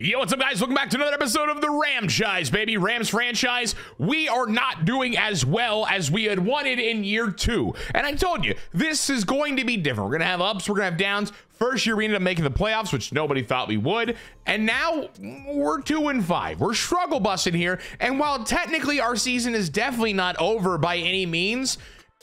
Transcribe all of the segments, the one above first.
Yo, what's up, guys? Welcome back to another episode of the Ramchise, baby. Rams franchise. We are not doing as well as we had wanted in year two. And I told you, this is going to be different. We're going to have ups, we're going to have downs. First year, we ended up making the playoffs, which nobody thought we would. And now we're two and five. We're struggle busting here. And while technically our season is definitely not over by any means,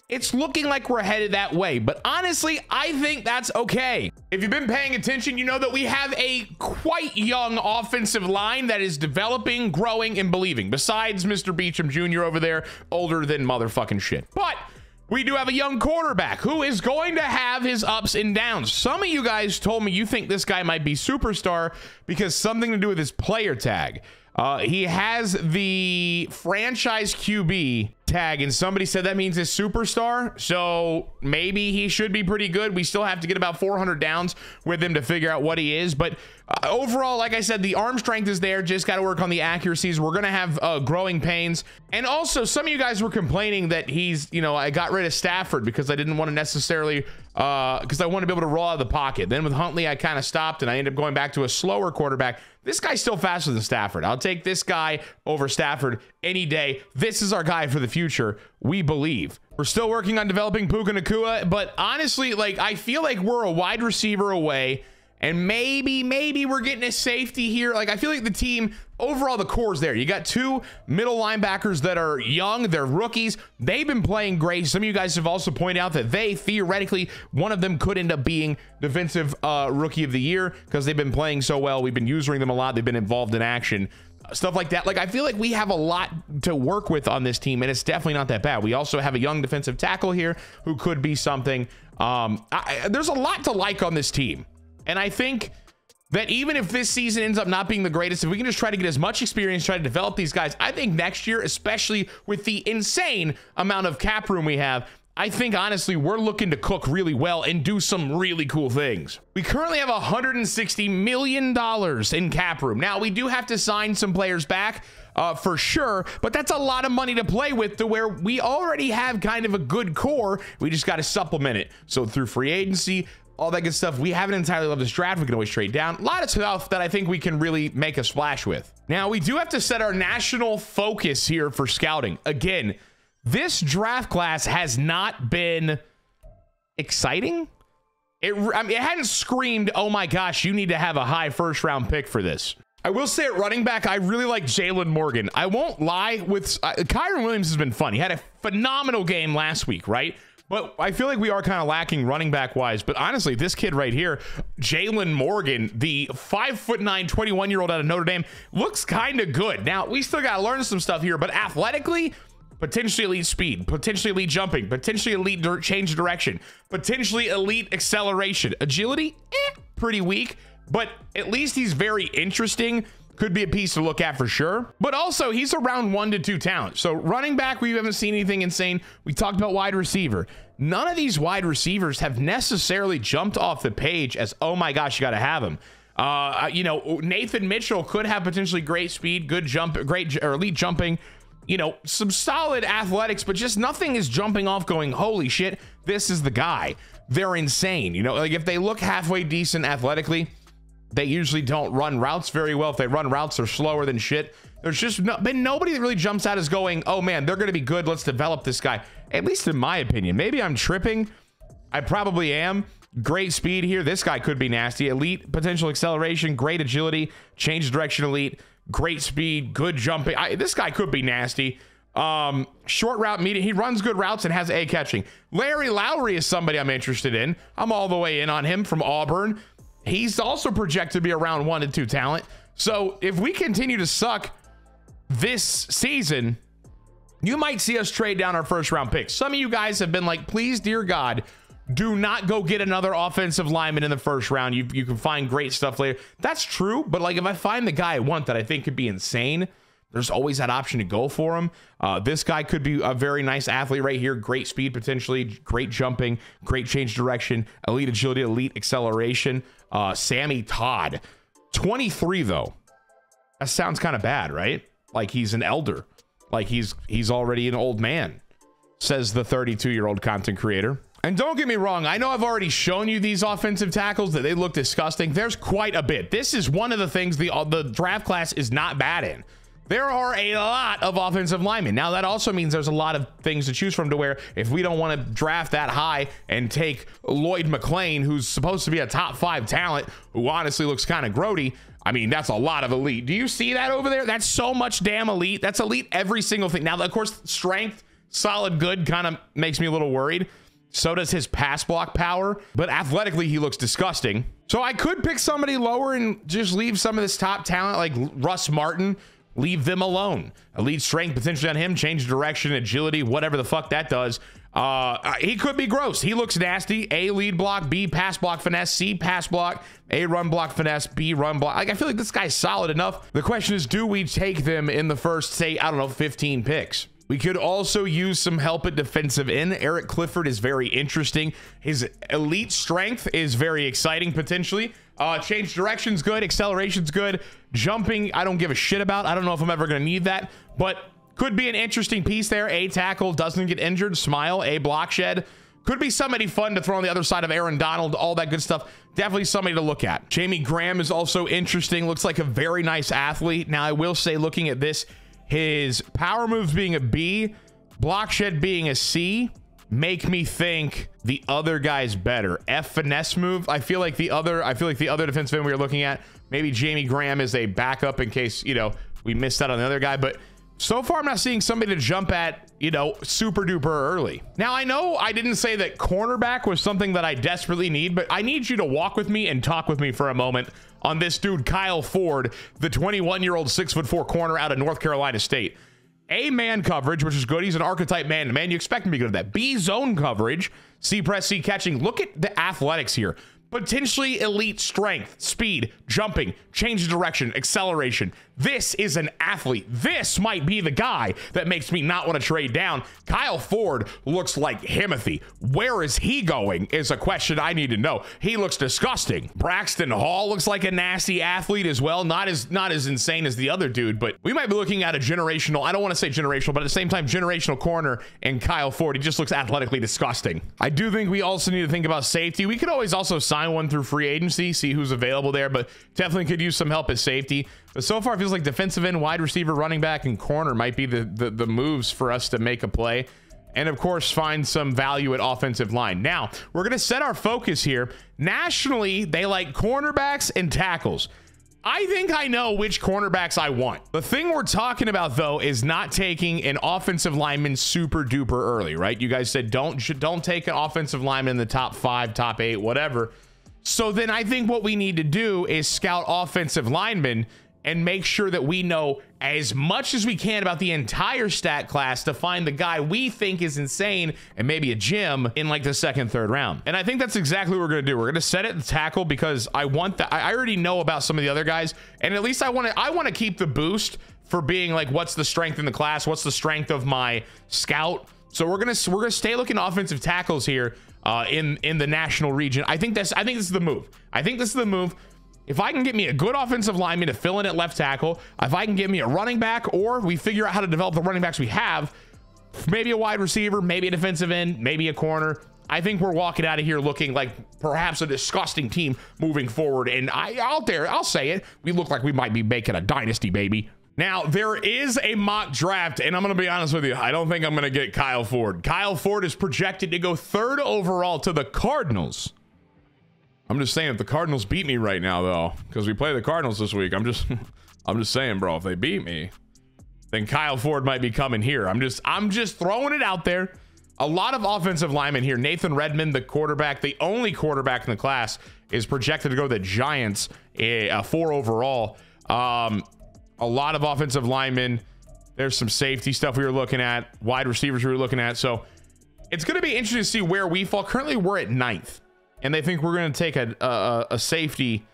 it's looking like we're headed that way, but honestly, I think that's okay. If you've been paying attention, you know that we have a quite young offensive line that is developing, growing, and believing. Besides Mr. Beecham Jr. over there, older than motherfucking shit. But we do have a young quarterback who is going to have his ups and downs. Some of you guys told me you think this guy might be superstar because something to do with his player tag. Uh, he has the franchise QB tag, and somebody said that means a superstar. So maybe he should be pretty good. We still have to get about 400 downs with him to figure out what he is. But uh, overall, like I said, the arm strength is there. Just got to work on the accuracies. We're to have uh, growing pains. And also, some of you guys were complaining that he's, you know, I got rid of Stafford because I didn't want to necessarily, because uh, I want to be able to roll out of the pocket. Then with Huntley, I kind of stopped and I ended up going back to a slower quarterback. This guy's still faster than Stafford. I'll take this guy over Stafford any day. This is our guy for the future. We believe. We're still working on developing Puka Nacua, but honestly, like I feel like we're a wide receiver away and maybe, maybe we're getting a safety here. Like, I feel like the team, overall, the core's there. You got two middle linebackers that are young, they're rookies. They've been playing great. Some of you guys have also pointed out that they theoretically, one of them could end up being defensive uh, rookie of the year because they've been playing so well. We've been using them a lot, they've been involved in action stuff like that. Like I feel like we have a lot to work with on this team, and it's definitely not that bad. We also have a young defensive tackle here who could be something. Um, I, there's a lot to like on this team. And I think that even if this season ends up not being the greatest, if we can just try to get as much experience, try to develop these guys, I think next year, especially with the insane amount of cap room we have, I think honestly, we're looking to cook really well and do some really cool things. We currently have $160 million in cap room. Now, we do have to sign some players back. Uh, for sure, but that's a lot of money to play with to where we already have kind of a good core. We just got to supplement it. So through free agency, all that good stuff. We haven't entirely loved this draft. We can always trade down. A lot of stuff that I think we can really make a splash with. Now, we do have to set our national focus here for scouting. Again, this draft class has not been exciting. It, I mean, it hadn't screamed, oh my gosh, you need to have a high first round pick for this. I will say at running back, I really like Jalen Morgan. I won't lie with uh, Kyren Williams has been fun. He had a phenomenal game last week, right? But I feel like we are kind of lacking running back wise. But honestly, this kid right here, Jalen Morgan, the five foot nine, 21 year old out of Notre Dame, looks kind of good. Now, we still got to learn some stuff here, but athletically, potentially elite speed, potentially elite jumping, potentially elite change direction, potentially elite acceleration. Agility, eh, pretty weak, but at least he's very interesting could be a piece to look at for sure. But also, he's around one to two talent. So running back, we haven't seen anything insane. We talked about wide receiver. None of these wide receivers have necessarily jumped off the page as, oh my gosh, you got to have him. Uh, you know, Nathan Mitchell could have potentially great speed, good jump, great or elite jumping. You know, some solid athletics, but just nothing is jumping off going, holy shit, this is the guy. They're insane. You know, like if they look halfway decent athletically, they usually don't run routes very well. If they run routes, they're slower than shit. There's just no, been nobody that really jumps out as going, oh man, they're going to be good. Let's develop this guy. At least in my opinion. Maybe I'm tripping. I probably am. Great speed here. This guy could be nasty. Elite potential acceleration, great agility, change direction elite, great speed, good jumping. I, this guy could be nasty. Um, short route. He runs good routes and has a catching. Larry Lowry is somebody I'm interested in. I'm all the way in on him from Auburn. He's also projected to be around one to two talent. So if we continue to suck this season, you might see us trade down our first round pick. Some of you guys have been like, please, dear God, do not go get another offensive lineman in the first round. You, you can find great stuff later. That's true. But like, if I find the guy I want that I think could be insane, there's always that option to go for him. Uh, this guy could be a very nice athlete right here. Great speed, potentially, great jumping, great change direction, elite agility, elite acceleration. Uh, Sammy Todd, 23 though. That sounds kind of bad, right? Like he's an elder, like he's he's already an old man, says the 32 year old content creator. And don't get me wrong, I know I've already shown you these offensive tackles that they look disgusting. There's quite a bit. This is one of the things the, uh, the draft class is not bad in. There are a lot of offensive linemen. Now, that also means there's a lot of things to choose from to where if we don't want to draft that high and take Lloyd McClain, who's supposed to be a top five talent, who honestly looks kind of grody, I mean, that's a lot of elite. Do you see that over there? That's so much damn elite. That's elite every single thing. Now, of course, strength, solid, good kind of makes me a little worried. So does his pass block power, but athletically, he looks disgusting. So I could pick somebody lower and just leave some of this top talent like Russ Martin, leave them alone. Elite strength potentially on him, change direction, agility, whatever the fuck that does. Uh, he could be gross. He looks nasty. A lead block, B pass block finesse, C pass block, A run block finesse, B run block. Like I feel like this guy's solid enough. The question is, do we take them in the first, say, I don't know, 15 picks? We could also use some help at defensive end. Eric Clifford is very interesting. His elite strength is very exciting potentially. Uh, change direction's good, acceleration's good. Jumping, I don't give a shit about. I don't know if I'm ever going to need that, but could be an interesting piece there. A tackle doesn't get injured. Smile. A block shed. Could be somebody fun to throw on the other side of Aaron Donald. All that good stuff. Definitely somebody to look at. Jamie Graham is also interesting. Looks like a very nice athlete. Now, I will say, looking at this, his power moves being a B, block shed being a C, make me think the other guy's better. F finesse move. I feel like the other. I feel like the other defenseman we were looking at. Maybe Jamie Graham is a backup in case you know we missed out on the other guy, but. So far, I'm not seeing somebody to jump at, you know, super duper early. Now, I know I didn't say that cornerback was something that I desperately need, but I need you to walk with me and talk with me for a moment on this dude, Kyle Ford, the 21 year old six foot four corner out of North Carolina State. A man coverage, which is good. He's an archetype man man. You expect him to be good at that. B zone coverage, C press, C catching. Look at the athletics here potentially elite strength, speed, jumping, change of direction, acceleration. This is an athlete. This might be the guy that makes me not want to trade down. Kyle Ford looks like Himothy. Where is he going is a question I need to know. He looks disgusting. Braxton Hall looks like a nasty athlete as well. Not as not as insane as the other dude, but we might be looking at a generational, I don't want to say generational, but at the same time, generational corner and Kyle Ford. He just looks athletically disgusting. I do think we also need to think about safety. We could always also sign one through free agency, see who's available there, but definitely could use some help at safety. But so far, it feels like defensive end, wide receiver, running back, and corner might be the, the, the moves for us to make a play. And of course, find some value at offensive line. Now, we're going to set our focus here. Nationally, they like cornerbacks and tackles. I think I know which cornerbacks I want. The thing we're talking about though is not taking an offensive lineman super duper early, right? You guys said don't don't take an offensive lineman in the top 5, top 8, whatever. So then I think what we need to do is scout offensive linemen and make sure that we know as much as we can about the entire stat class to find the guy we think is insane and maybe a gym in like the second, third round. And I think that's exactly what we're going to do. We're going to set it the tackle because I want that. I already know about some of the other guys, and at least I want to. I want to keep the boost for being like, what's the strength in the class? What's the strength of my scout? So we're gonna we're gonna stay looking offensive tackles here uh, in in the national region. I think that's I think this is the move. I think this is the move. If I can get me a good offensive lineman to fill in at left tackle, if I can get me a running back, or we figure out how to develop the running backs we have, maybe a wide receiver, maybe a defensive end, maybe a corner. I think we're walking out of here looking like perhaps a disgusting team moving forward. And I out there, I'll say it, we look like we might be making a dynasty, baby. Now, there is a mock draft, and I'm going to be honest with you. I don't think I'm going to get Kyle Ford. Kyle Ford is projected to go third overall to the Cardinals. I'm just saying, if the Cardinals beat me right now, though, because we play the Cardinals this week, I'm just, I'm just saying, bro, if they beat me, then Kyle Ford might be coming here. I'm just, I'm just throwing it out there. A lot of offensive linemen here. Nathan Redmond, the quarterback, the only quarterback in the class, is projected to go to the Giants, a, a four overall. Um, a lot of offensive linemen. There's some safety stuff we were looking at, wide receivers we were looking at. So it's going to be interesting to see where we fall. Currently, we're at ninth, and they think we're going to take a, a, a safety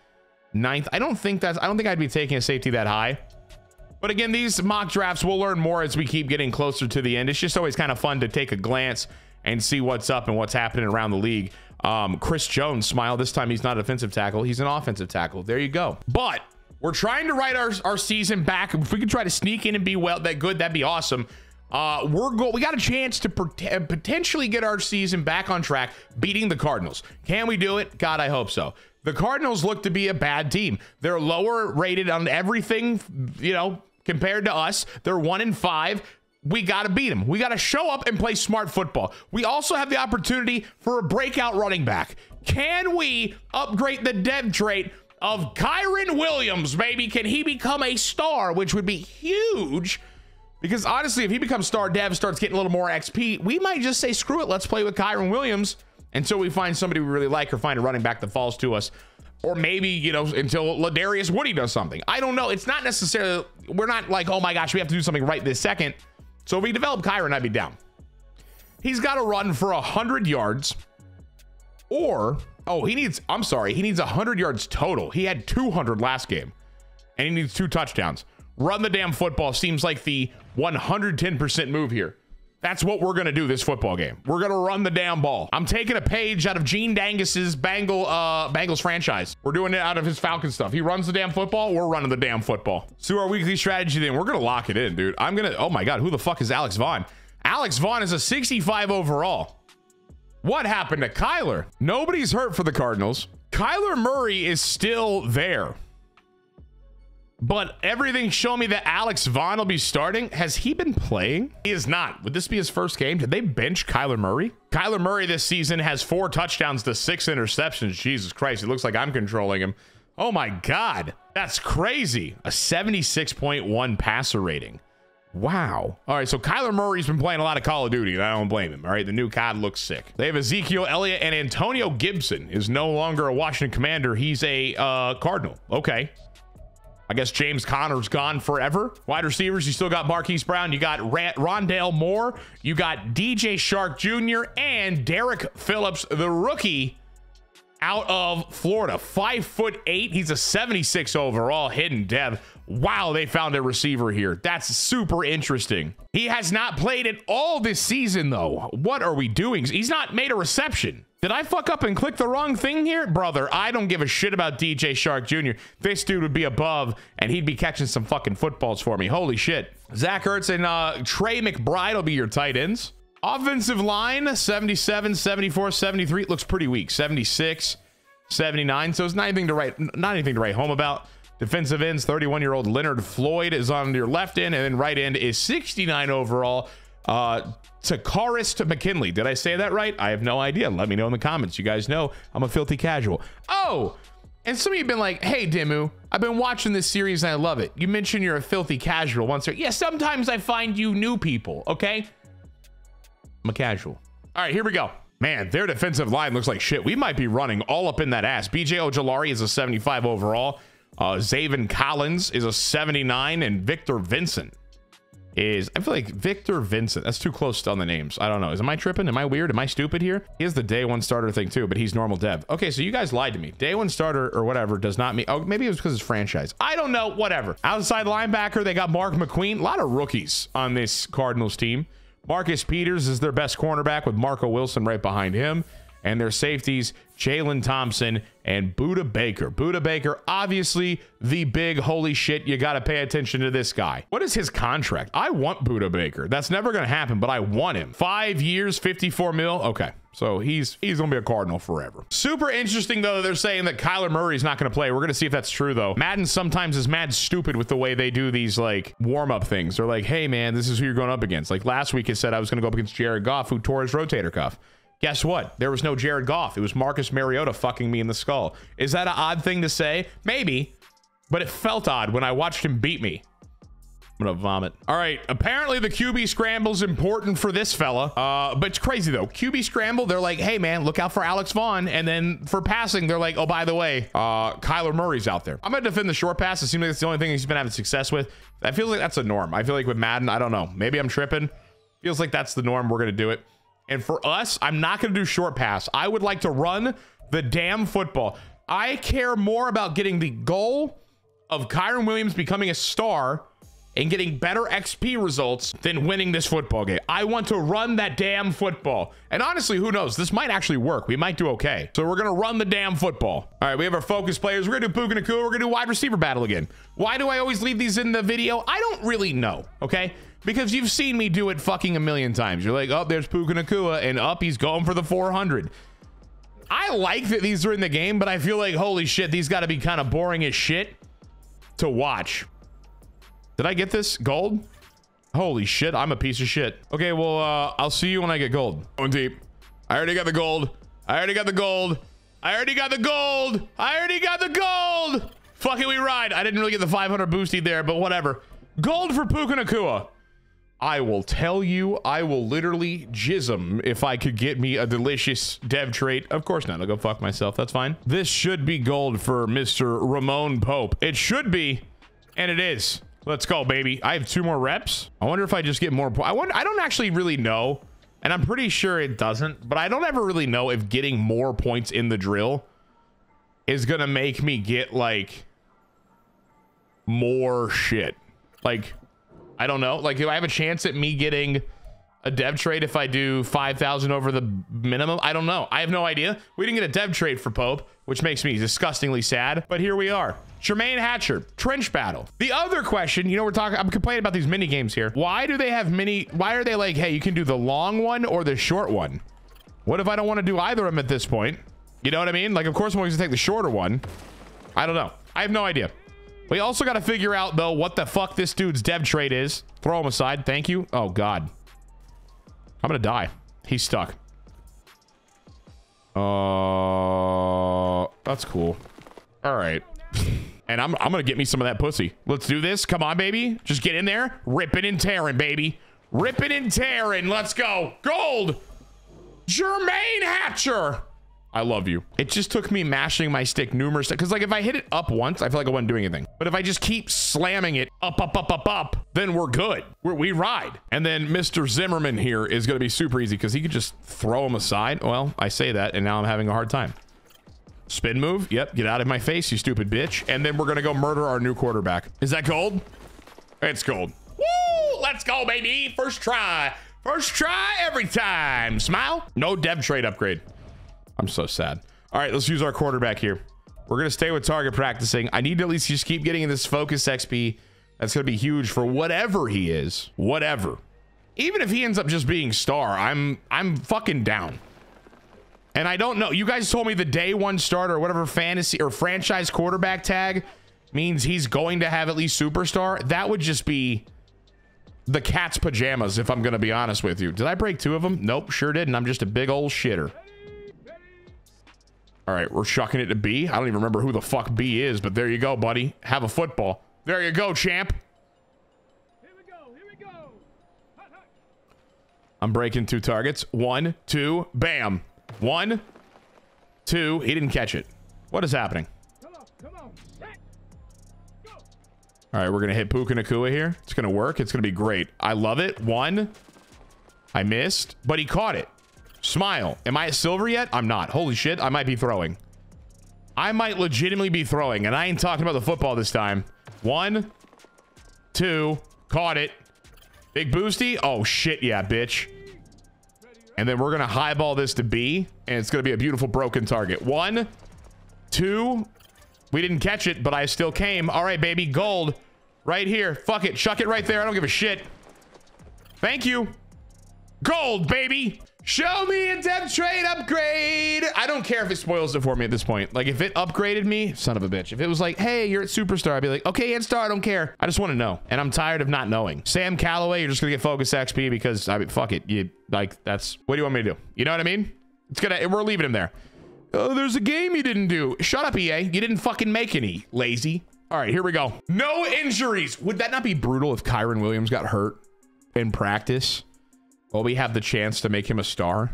ninth. I don't think that's. I don't think I'd be taking a safety that high. But again, these mock drafts, we'll learn more as we keep getting closer to the end. It's just always kind of fun to take a glance and see what's up and what's happening around the league. Um, Chris Jones, smile. This time he's not a defensive tackle. He's an offensive tackle. There you go. But we're trying to write our, our season back. If we could try to sneak in and be well that good, that'd be awesome. Uh, we're go- we got a chance to pot- potentially get our season back on track, beating the Cardinals. Can we do it? God, I hope so. The Cardinals look to be a bad team. They're lower rated on everything, you know, compared to us. They're one in five. We got to beat them. We got to show up and play smart football. We also have the opportunity for a breakout running back. Can we upgrade the dev trait of Kyren Williams, baby? Can he become a star, which would be huge? Because honestly, if he becomes star dev, starts getting a little more XP, we might just say, screw it, let's play with Kyren Williams until we find somebody we really like or find a running back that falls to us. Or maybe, you know, until Ladarius Woody does something. I don't know. It's not necessarily, we're not like, oh my gosh, we have to do something right this second. So if we develop Kyren, I'd be down. He's got to run for 100 yards or, oh, he needs, I'm sorry, he needs 100 yards total. He had 200 last game and he needs two touchdowns. Run the damn football seems like the 110% move here. That's what we're gonna do this football game. We're gonna run the damn ball. I'm taking a page out of Gene Dangus's Bengal uh, Bengals franchise. We're doing it out of his Falcon stuff. He runs the damn football. We're running the damn football. So our weekly strategy then we're gonna lock it in, dude. I'm gonna. Oh my god, who the fuck is Alex Vaughn? Alex Vaughn is a 65 overall. What happened to Kyler? Nobody's hurt for the Cardinals. Kyler Murray is still there. But everything showing me that Alex Vaughn will be starting. Has he been playing? He is not. Would this be his first game? Did they bench Kyler Murray? Kyler Murray this season has four touchdowns to six interceptions. Jesus Christ, it looks like I'm controlling him. Oh my God, that's crazy. A 76.1 passer rating. Wow. All right, so Kyler Murray's been playing a lot of Call of Duty, and I don't blame him. All right, the new COD looks sick. They have Ezekiel Elliott and Antonio Gibson is no longer a Washington Commander. He's a uh, Cardinal. Okay. I guess James Conner's gone forever. Wide receivers, you still got Marquise Brown. You got Rondale Moore. You got DJ Chark Jr. and Derek Phillips, the rookie out of Florida. Five foot eight. He's a 76 overall hidden dev. Wow, they found a receiver here. That's super interesting. He has not played at all this season, though. What are we doing? He's not made a reception. Did I fuck up and click the wrong thing here? Brother, I don't give a shit about DJ Chark Jr. This dude would be above and he'd be catching some fucking footballs for me. Holy shit. Zach Ertz and uh, Trey McBride will be your tight ends. Offensive line, 77, 74, 73. It looks pretty weak. 76, 79. So it's not anything to write, not anything to write home about. Defensive ends, 31 year old Leonard Floyd is on your left end, and then right end is 69 overall. Uh, Takkarist to McKinley. Did I say that right? I have no idea. Let me know in the comments. You guys know I'm a filthy casual. Oh, and some of you have been like, hey, Dimmu, I've been watching this series and I love it. You mentioned you're a filthy casual once. Or, yeah, sometimes I find you new people, okay? I'm a casual. All right, here we go. Man, their defensive line looks like shit. We might be running all up in that ass. BJ Ojulari is a 75 overall. Uh, Zaven Collins is a 79, and Victor Vincent is I feel like Victor Vincent. That's too close on the names. I don't know. Is am I tripping? Am I weird? Am I stupid here? He has the day one starter thing too, but he's normal dev. Okay, so you guys lied to me. Day one starter or whatever does not mean. Oh, maybe it was because it's franchise. I don't know. Whatever. Outside linebacker, they got Mark McQueen. A lot of rookies on this Cardinals team. Marcus Peters is their best cornerback with Marco Wilson right behind him. And their safeties, Jalen Thompson and Budda Baker. Budda Baker, obviously the big holy shit. You got to pay attention to this guy. What is his contract? I want Budda Baker. That's never going to happen, but I want him. Five years, 54 mil. Okay. So he's he's gonna be a Cardinal forever. Super interesting though. That they're saying that Kyler Murray's not gonna play. We're gonna see if that's true though. Madden sometimes is mad stupid with the way they do these like warm up things. They're like, hey man, this is who you're going up against. Like last week, it said I was gonna go up against Jared Goff, who tore his rotator cuff. Guess what? There was no Jared Goff. It was Marcus Mariota fucking me in the skull. Is that an odd thing to say? Maybe, but it felt odd when I watched him beat me. I'm gonna vomit. All right, apparently the QB scramble is important for this fella. Uh, but it's crazy though. QB scramble, they're like, hey man, look out for Alex Vaughn. And then for passing, they're like, oh, by the way, uh, Kyler Murray's out there. I'm gonna defend the short pass. It seems like it's the only thing he's been having success with. That feels like that's a norm. I feel like with Madden, I don't know. Maybe I'm tripping. Feels like that's the norm. We're gonna do it. And for us, I'm not going to do short pass. I would like to run the damn football. I care more about getting the goal of Kyren Williams becoming a star and getting better XP results than winning this football game. I want to run that damn football. And honestly, who knows? This might actually work. We might do okay. So we're going to run the damn football. All right, we have our focus players. We're going to do Puka Nacua. We're going to do wide receiver battle again. Why do I always leave these in the video? I don't really know, okay? Because you've seen me do it fucking a million times. You're like, oh, there's Puka Nacua, and up, he's going for the 400. I like that these are in the game, but I feel like, holy shit, these got to be kind of boring as shit to watch. Did I get this? Gold? Holy shit, I'm a piece of shit. Okay, well, uh, I'll see you when I get gold. Going deep. I already got the gold. I already got the gold. I already got the gold. I already got the gold. Fuck it, we ride. I didn't really get the 500 boosty there, but whatever. Gold for Puka Nacua. I will tell you, I will literally jism if I could get me a delicious dev trait. Of course not. I'll go fuck myself. That's fine. This should be gold for Mr. Ramon Pope. It should be, and it is. Let's go, baby. I have two more reps. I wonder if I just get more. I wonder. I don't actually really know, and I'm pretty sure it doesn't. But I don't ever really know if getting more points in the drill is gonna make me get like more shit. Like, I don't know. Like, do I have a chance at me getting a dev trait if I do 5,000 over the minimum? I don't know. I have no idea. We didn't get a dev trait for Pope, which makes me disgustingly sad. But here we are. Jermaine Hatcher, trench battle. The other question, you know, we're talking, I'm complaining about these mini games here. Why do they have mini, why are they like, hey, you can do the long one or the short one? What if I don't want to do either of them at this point? You know what I mean? Like, of course, I'm going to take the shorter one. I don't know. I have no idea. We also got to figure out, though, what the fuck this dude's dev trait is. Throw him aside. Thank you. Oh, God. I'm to die. He's stuck. Uh, that's cool. All right. And I'm, I'm to get me some of that pussy. Let's do this. Come on, baby. Just get in there. Ripping and tearing, baby. Ripping and tearing. Let's go. Gold. Jermaine Hatcher. I love you. It just took me mashing my stick numerous times. Because, like, if I hit it up once, I feel like I wasn't doing anything. But if I just keep slamming it up, up, up, up, up, then we're good. We're, we ride. And then Mr. Zimmerman here is going to be super easy because he could just throw him aside. Well, I say that, and now I'm having a hard time. Spin move. Yep. Get out of my face, you stupid bitch. And then we're going to go murder our new quarterback. Is that gold? It's gold. Woo! Let's go, baby. First try. First try every time. Smile. No dev trait upgrade. I'm so sad. All right, let's use our quarterback here. We're going to stay with target practicing. I need to at least just keep getting in this focus XP. That's going to be huge for whatever he is. Whatever. Even if he ends up just being star, I'm I'm fucking down. And I don't know. You guys told me the day one starter whatever fantasy or franchise quarterback tag means he's going to have at least superstar. That would just be the cat's pajamas, if I'm going to be honest with you. Did I break two of them? Nope, sure didn't. I'm just a big old shitter. All right, we're shucking it to B. I don't even remember who the fuck B is, but there you go, buddy. Have a football. There you go, champ. Here we go. Here we go. I'm breaking two targets. One, two, bam. One, two. He didn't catch it. What is happening? Come on, come on. Go. All right, we're going to hit Puka Nacua here. It's going to work. It's going to be great. I love it. One. I missed, but he caught it. Smile. Am I at silver yet? I'm not. Holy shit. I might be throwing. I might legitimately be throwing, and I ain't talking about the football this time. One, two, caught it. Big boosty. Oh, shit. Yeah, bitch. And then we're going to highball this to B, and it's going to be a beautiful broken target. One, two. We didn't catch it, but I still came. All right, baby. Gold. Right here. Fuck it. Chuck it right there. I don't give a shit. Thank you. Gold, baby. Show me a dev trait upgrade. I don't care if it spoils it for me at this point. Like if it upgraded me, son of a bitch. If it was like, hey, you're at superstar, I'd be like, okay, and star, I don't care. I just want to know. And I'm tired of not knowing. Sam Calloway, you're just gonna get focus XP because I mean, fuck it. You like that's what do you want me to do? You know what I mean? It's gonna we're leaving him there. Oh, there's a game you didn't do. Shut up, EA. You didn't fucking make any, lazy. All right, here we go. No injuries. Would that not be brutal if Kyren Williams got hurt in practice? Well, we have the chance to make him a star.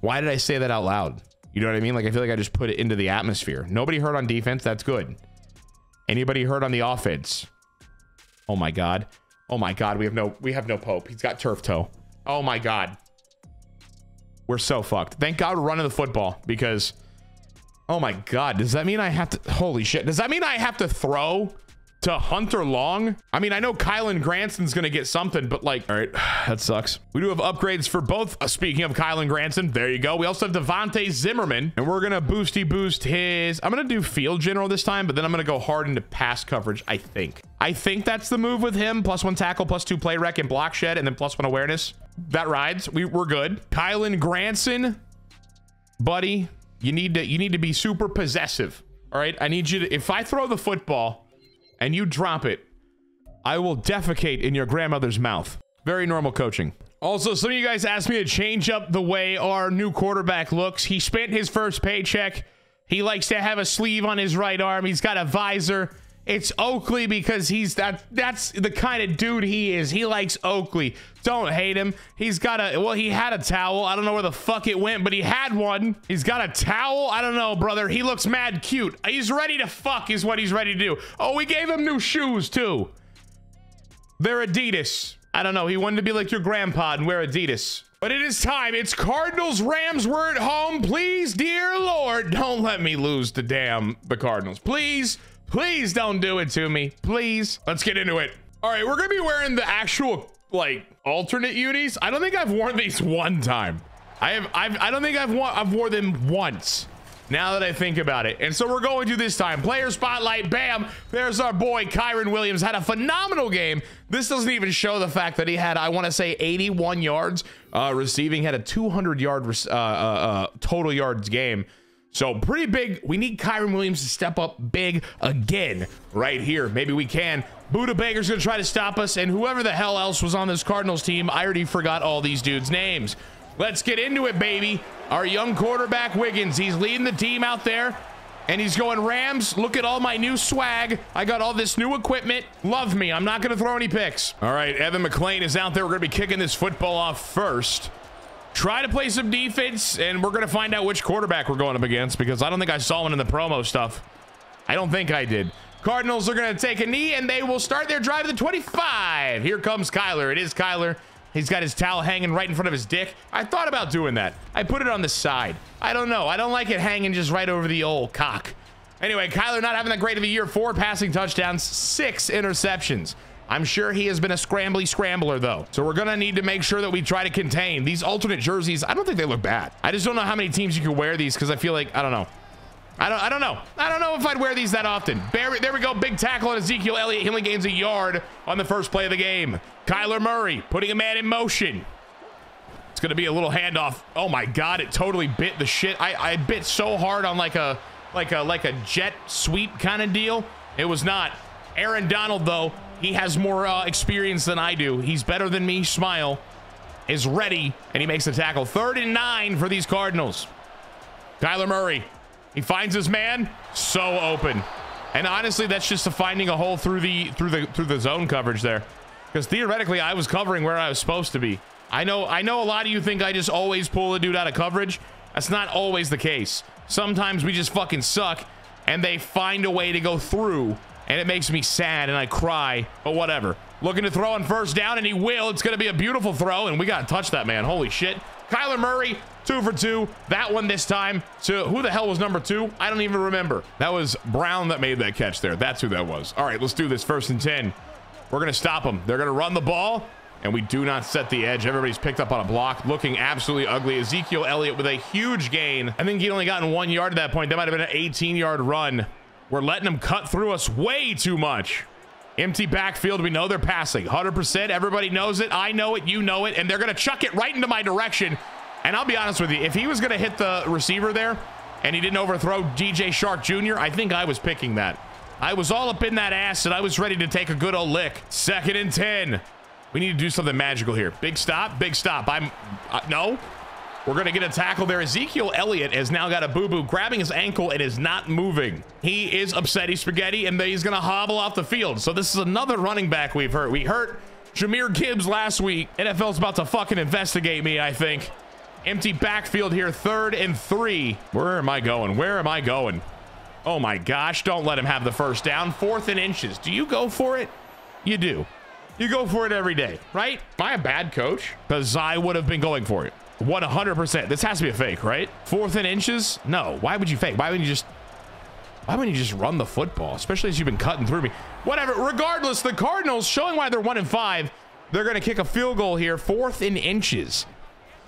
Why did I say that out loud? You know what I mean? Like, I feel like I just put it into the atmosphere. Nobody hurt on defense. That's good. Anybody hurt on the offense? Oh my God. Oh my God. We have no, we have no Pope. He's got turf toe. Oh my God. We're so fucked. Thank God we're running the football because, oh my God. Does that mean I have to, holy shit. Does that mean I have to throw to Hunter Long. I mean, I know Kylen Granson's going to get something, but like, all right, that sucks. We do have upgrades for both. Uh, speaking of Kylen Granson, there you go. We also have Devontae Zimmerman, and we're going to boosty boost his. I'm going to do field general this time, but then I'm going to go hard into pass coverage, I think. I think that's the move with him. Plus one tackle, plus two play rec and block shed, and then plus one awareness. That rides. We, we're good. Kylen Granson, buddy, you need to you need to be super possessive. All right. I need you to if I throw the football and you drop it, I will defecate in your grandmother's mouth. Very normal coaching. Also, some of you guys asked me to change up the way our new quarterback looks. He spent his first paycheck. He likes to have a sleeve on his right arm. He's got a visor. It's Oakley because he's that that's the kind of dude he is. He likes Oakley. Don't hate him. He's got a well, he had a towel. I don't know where the fuck it went, but he had one. He's got a towel. I don't know, brother. He looks mad cute. He's ready to fuck is what he's ready to do. Oh, we gave him new shoes too. They're Adidas. I don't know. He wanted to be like your grandpa and wear Adidas. But it is time. It's Cardinals Rams. We're at home. Please, dear Lord, don't let me lose to damn the Cardinals. Please. Please don't do it to me. Please. Let's get into it. All right, we're to be wearing the actual, like, alternate unis. I don't think I've worn these one time. I have, I've, I don't think I've, worn, I've them once now that I think about it. And so we're going to this time. Player spotlight, bam. There's our boy, Kyren Williams. Had a phenomenal game. This doesn't even show the fact that he had, I want to say, 81 yards uh, receiving, had a 200 yard uh, uh, uh, total yards game. So pretty big. We need Kyren Williams to step up big again right here. Maybe we can. Budda Baker's going to try to stop us. And whoever the hell else was on this Cardinals team, I already forgot all these dudes' names. Let's get into it, baby. Our young quarterback, Wiggins. He's leading the team out there. And he's going, Rams, look at all my new swag. I got all this new equipment. Love me. I'm not going to throw any picks. All right, Evan McLean is out there. We're going to be kicking this football off first try to play some defense, and we're going to find out which quarterback we're going up against because I don't think I saw one in the promo stuff. I don't think I did. Cardinals are going to take a knee, and they will start their drive at the 25. Here comes Kyler. It is Kyler. He's got his towel hanging right in front of his dick. I thought about doing that. I put it on the side. I don't know. I don't like it hanging just right over the old cock. Anyway, Kyler not having that great of a year. Four passing touchdowns, six interceptions. I'm sure he has been a scrambly scrambler though. So we're gonna need to make sure that we try to contain these alternate jerseys. I don't think they look bad. I just don't know how many teams you can wear these because I feel like, I don't know. I don't, I don't know. I don't know if I'd wear these that often. There, there we go. Big tackle on Ezekiel Elliott. He only gains a yard on the first play of the game. Kyler Murray putting a man in motion. It's going to be a little handoff. Oh my God. It totally bit the shit. I, I bit so hard on like a, like a, like a jet sweep kind of deal. It was not. Aaron Donald though he has more uh, experience than I do. He's better than me. Smile is ready, and he makes the tackle. Third and nine for these Cardinals. Kyler Murray, he finds his man, so open. And honestly, that's just a finding a hole through the through the through the zone coverage there. Because theoretically, I was covering where I was supposed to be. I know I know a lot of you think I just always pull a dude out of coverage. That's not always the case. Sometimes we just fucking suck, and they find a way to go through and it makes me sad and I cry, but whatever. Looking to throw on first down, and he will. It's going to be a beautiful throw, and we got to touch that man. Holy shit. Kyler Murray, two for two. That one this time to who the hell was number two? I don't even remember. That was Brown that made that catch there. That's who that was. All right, let's do this first and 10. We're going to stop them. They're going to run the ball, and we do not set the edge. Everybody's picked up on a block, looking absolutely ugly. Ezekiel Elliott with a huge gain. I think he'd only gotten one yard at that point. That might have been an 18 yard run. We're letting them cut through us way too much. Empty backfield. We know they're passing. 100%. Everybody knows it. I know it. You know it. And they're going to chuck it right into my direction. And I'll be honest with you. If he was going to hit the receiver there and he didn't overthrow DJ Chark Jr., I think I was picking that. I was all up in that ass and I was ready to take a good old lick. Second and 10. We need to do something magical here. Big stop. Big stop. I'm... Uh, no. We're going to get a tackle there. Ezekiel Elliott has now got a boo-boo grabbing his ankle and is not moving. He is upset. He's spaghetti, and he's going to hobble off the field. So this is another running back we've hurt. We hurt Jahmyr Gibbs last week. NFL's about to fucking investigate me, I think. Empty backfield here, third and three. Where am I going? Where am I going? Oh my gosh, don't let him have the first down. Fourth and inches. Do you go for it? You do. You go for it every day, right? Am I a bad coach? Because I would have been going for it. 100%. This has to be a fake, right? Fourth and inches? No. Why would you fake? Why wouldn't you just... Why wouldn't you just run the football, especially as you've been cutting through me? Whatever. Regardless, the Cardinals showing why they're one and five. They're going to kick a field goal here, fourth in inches.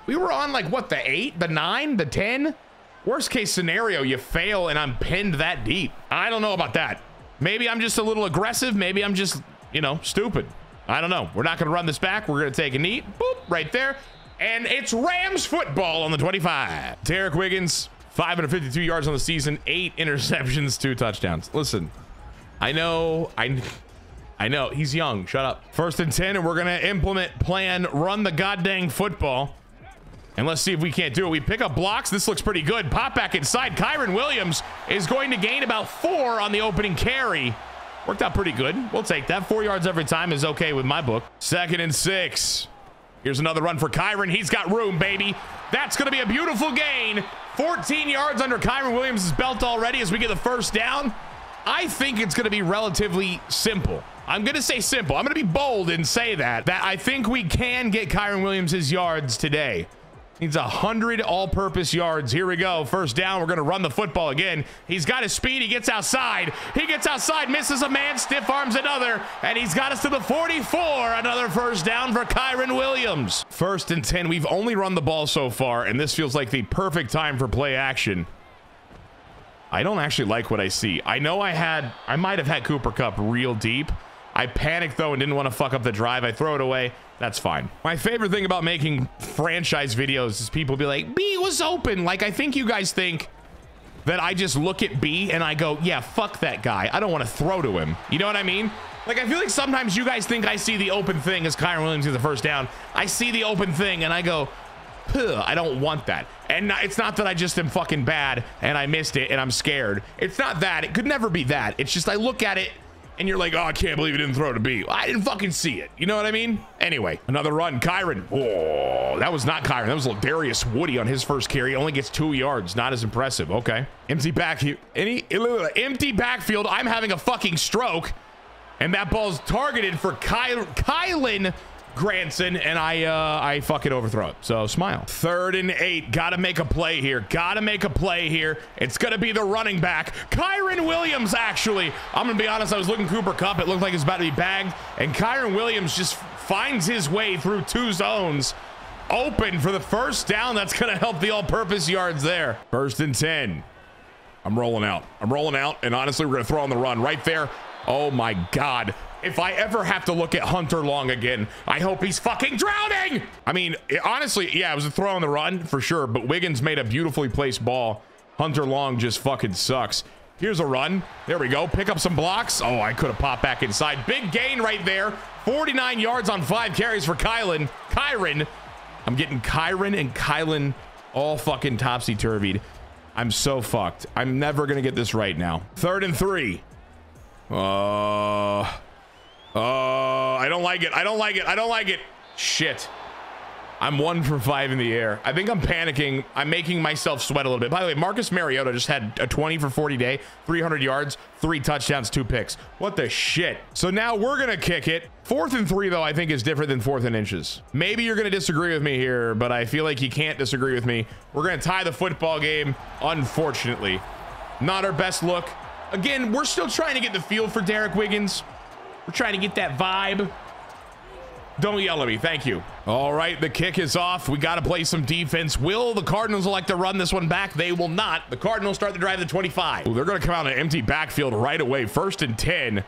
We were on like what the eight, the nine, the ten. Worst case scenario, you fail and I'm pinned that deep. I don't know about that. Maybe I'm just a little aggressive. Maybe I'm just, you know, stupid. I don't know. We're not going to run this back. We're going to take a knee. Boop, right there. And it's Rams football on the 25. Derek Wiggins, 552 yards on the season, eight interceptions, two touchdowns. Listen, I know, I, I know he's young. Shut up. First and 10, and we're going to implement plan run the goddamn football. And let's see if we can't do it. We pick up blocks. This looks pretty good. Pop back inside. Kyren Williams is going to gain about four on the opening carry. Worked out pretty good. We'll take that. Four yards every time is okay with my book. Second and six. Here's another run for Kyren. He's got room, baby. That's going to be a beautiful gain. 14 yards under Kyren Williams' belt already as we get the first down. I think it's going to be relatively simple. I'm going to say simple. I'm going to be bold and say that, that I think we can get Kyren Williams yards today. Needs 100 all-purpose yards. Here we go. First down. We're going to run the football again. He's got his speed. He gets outside. He gets outside, misses a man, stiff arms another, and he's got us to the 44. Another first down for Kyren Williams. First and 10. We've only run the ball so far, and this feels like the perfect time for play action. I don't actually like what I see. I know I had, I might have had Cooper Kupp real deep. I panicked though and didn't want to fuck up the drive. I throw it away. That's fine. My favorite thing about making franchise videos is people be like, B was open. Like, I think you guys think that I just look at B and I go, yeah, fuck that guy. I don't want to throw to him. You know what I mean? Like, I feel like sometimes you guys think I see the open thing as Kyren Williams gets the first down. I see the open thing and I go, I don't want that. And it's not that I just am fucking bad and I missed it and I'm scared. It's not that. It could never be that. It's just I look at it and you're like, oh, I can't believe he didn't throw to B. I didn't fucking see it. You know what I mean? Anyway, another run. Kyren. Oh, that was not Kyren. That was Darius Woody on his first carry. Only gets two yards. Not as impressive. Okay. Empty back. Any empty backfield. I'm having a fucking stroke. And that ball's targeted for Ky Kylen Granson, and I uh, I fucking overthrow it. So smile. Third and eight. Got to make a play here. Got to make a play here. It's going to be the running back, Kyren Williams, actually. I'm going to be honest. I was looking Cooper Kupp. It looked like it was about to be bagged. And Kyren Williams just finds his way through two zones. Open for the first down. That's going to help the all-purpose yards there. First and 10. I'm rolling out. I'm rolling out. And honestly, we're going to throw on the run right there. Oh, my God if I ever have to look at Hunter Long again, I hope he's fucking drowning. I mean, it, honestly, yeah, it was a throw on the run for sure, but Wiggins made a beautifully placed ball. Hunter Long just fucking sucks. Here's a run. There we go. Pick up some blocks. Oh, I could have popped back inside. Big gain right there. 49 yards on five carries for Kylen. Kyren. I'm getting Kyren and Kylen all fucking topsy-turvied. I'm so fucked. I'm never going to get this right now. Third and three. Uh... Oh, I don't like it. I don't like it. I don't like it. Shit. I'm one for five in the air. I think I'm panicking. I'm making myself sweat a little bit. By the way, Marcus Mariota just had a 20 for 40 day, 300 yards, three touchdowns, two picks. What the shit? So now we're going to kick it. Fourth and three, though, I think is different than fourth and inches. Maybe you're going to disagree with me here, but I feel like you can't disagree with me. We're going to tie the football game, unfortunately. Not our best look. Again, we're still trying to get the field for Derek Wiggins. We're trying to get that vibe. Don't yell at me. Thank you. All right, the kick is off. We got to play some defense. Will the Cardinals like to run this one back? They will not. The Cardinals start the drive at 25. Ooh, they're going to come out an empty backfield right away. First and 10.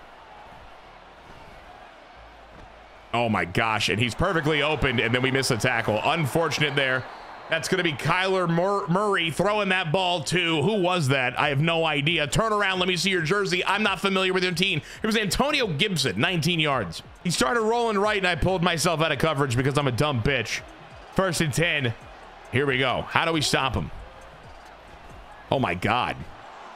Oh my gosh, and he's perfectly opened, and then we miss a tackle. Unfortunate there. That's going to be Kyler Mur Murray throwing that ball to who was that? I have no idea. Turn around. Let me see your jersey. I'm not familiar with your team. It was Antonio Gibson, 19 yards. He started rolling right, and I pulled myself out of coverage because I'm a dumb bitch. First and 10. Here we go. How do we stop him? Oh my God.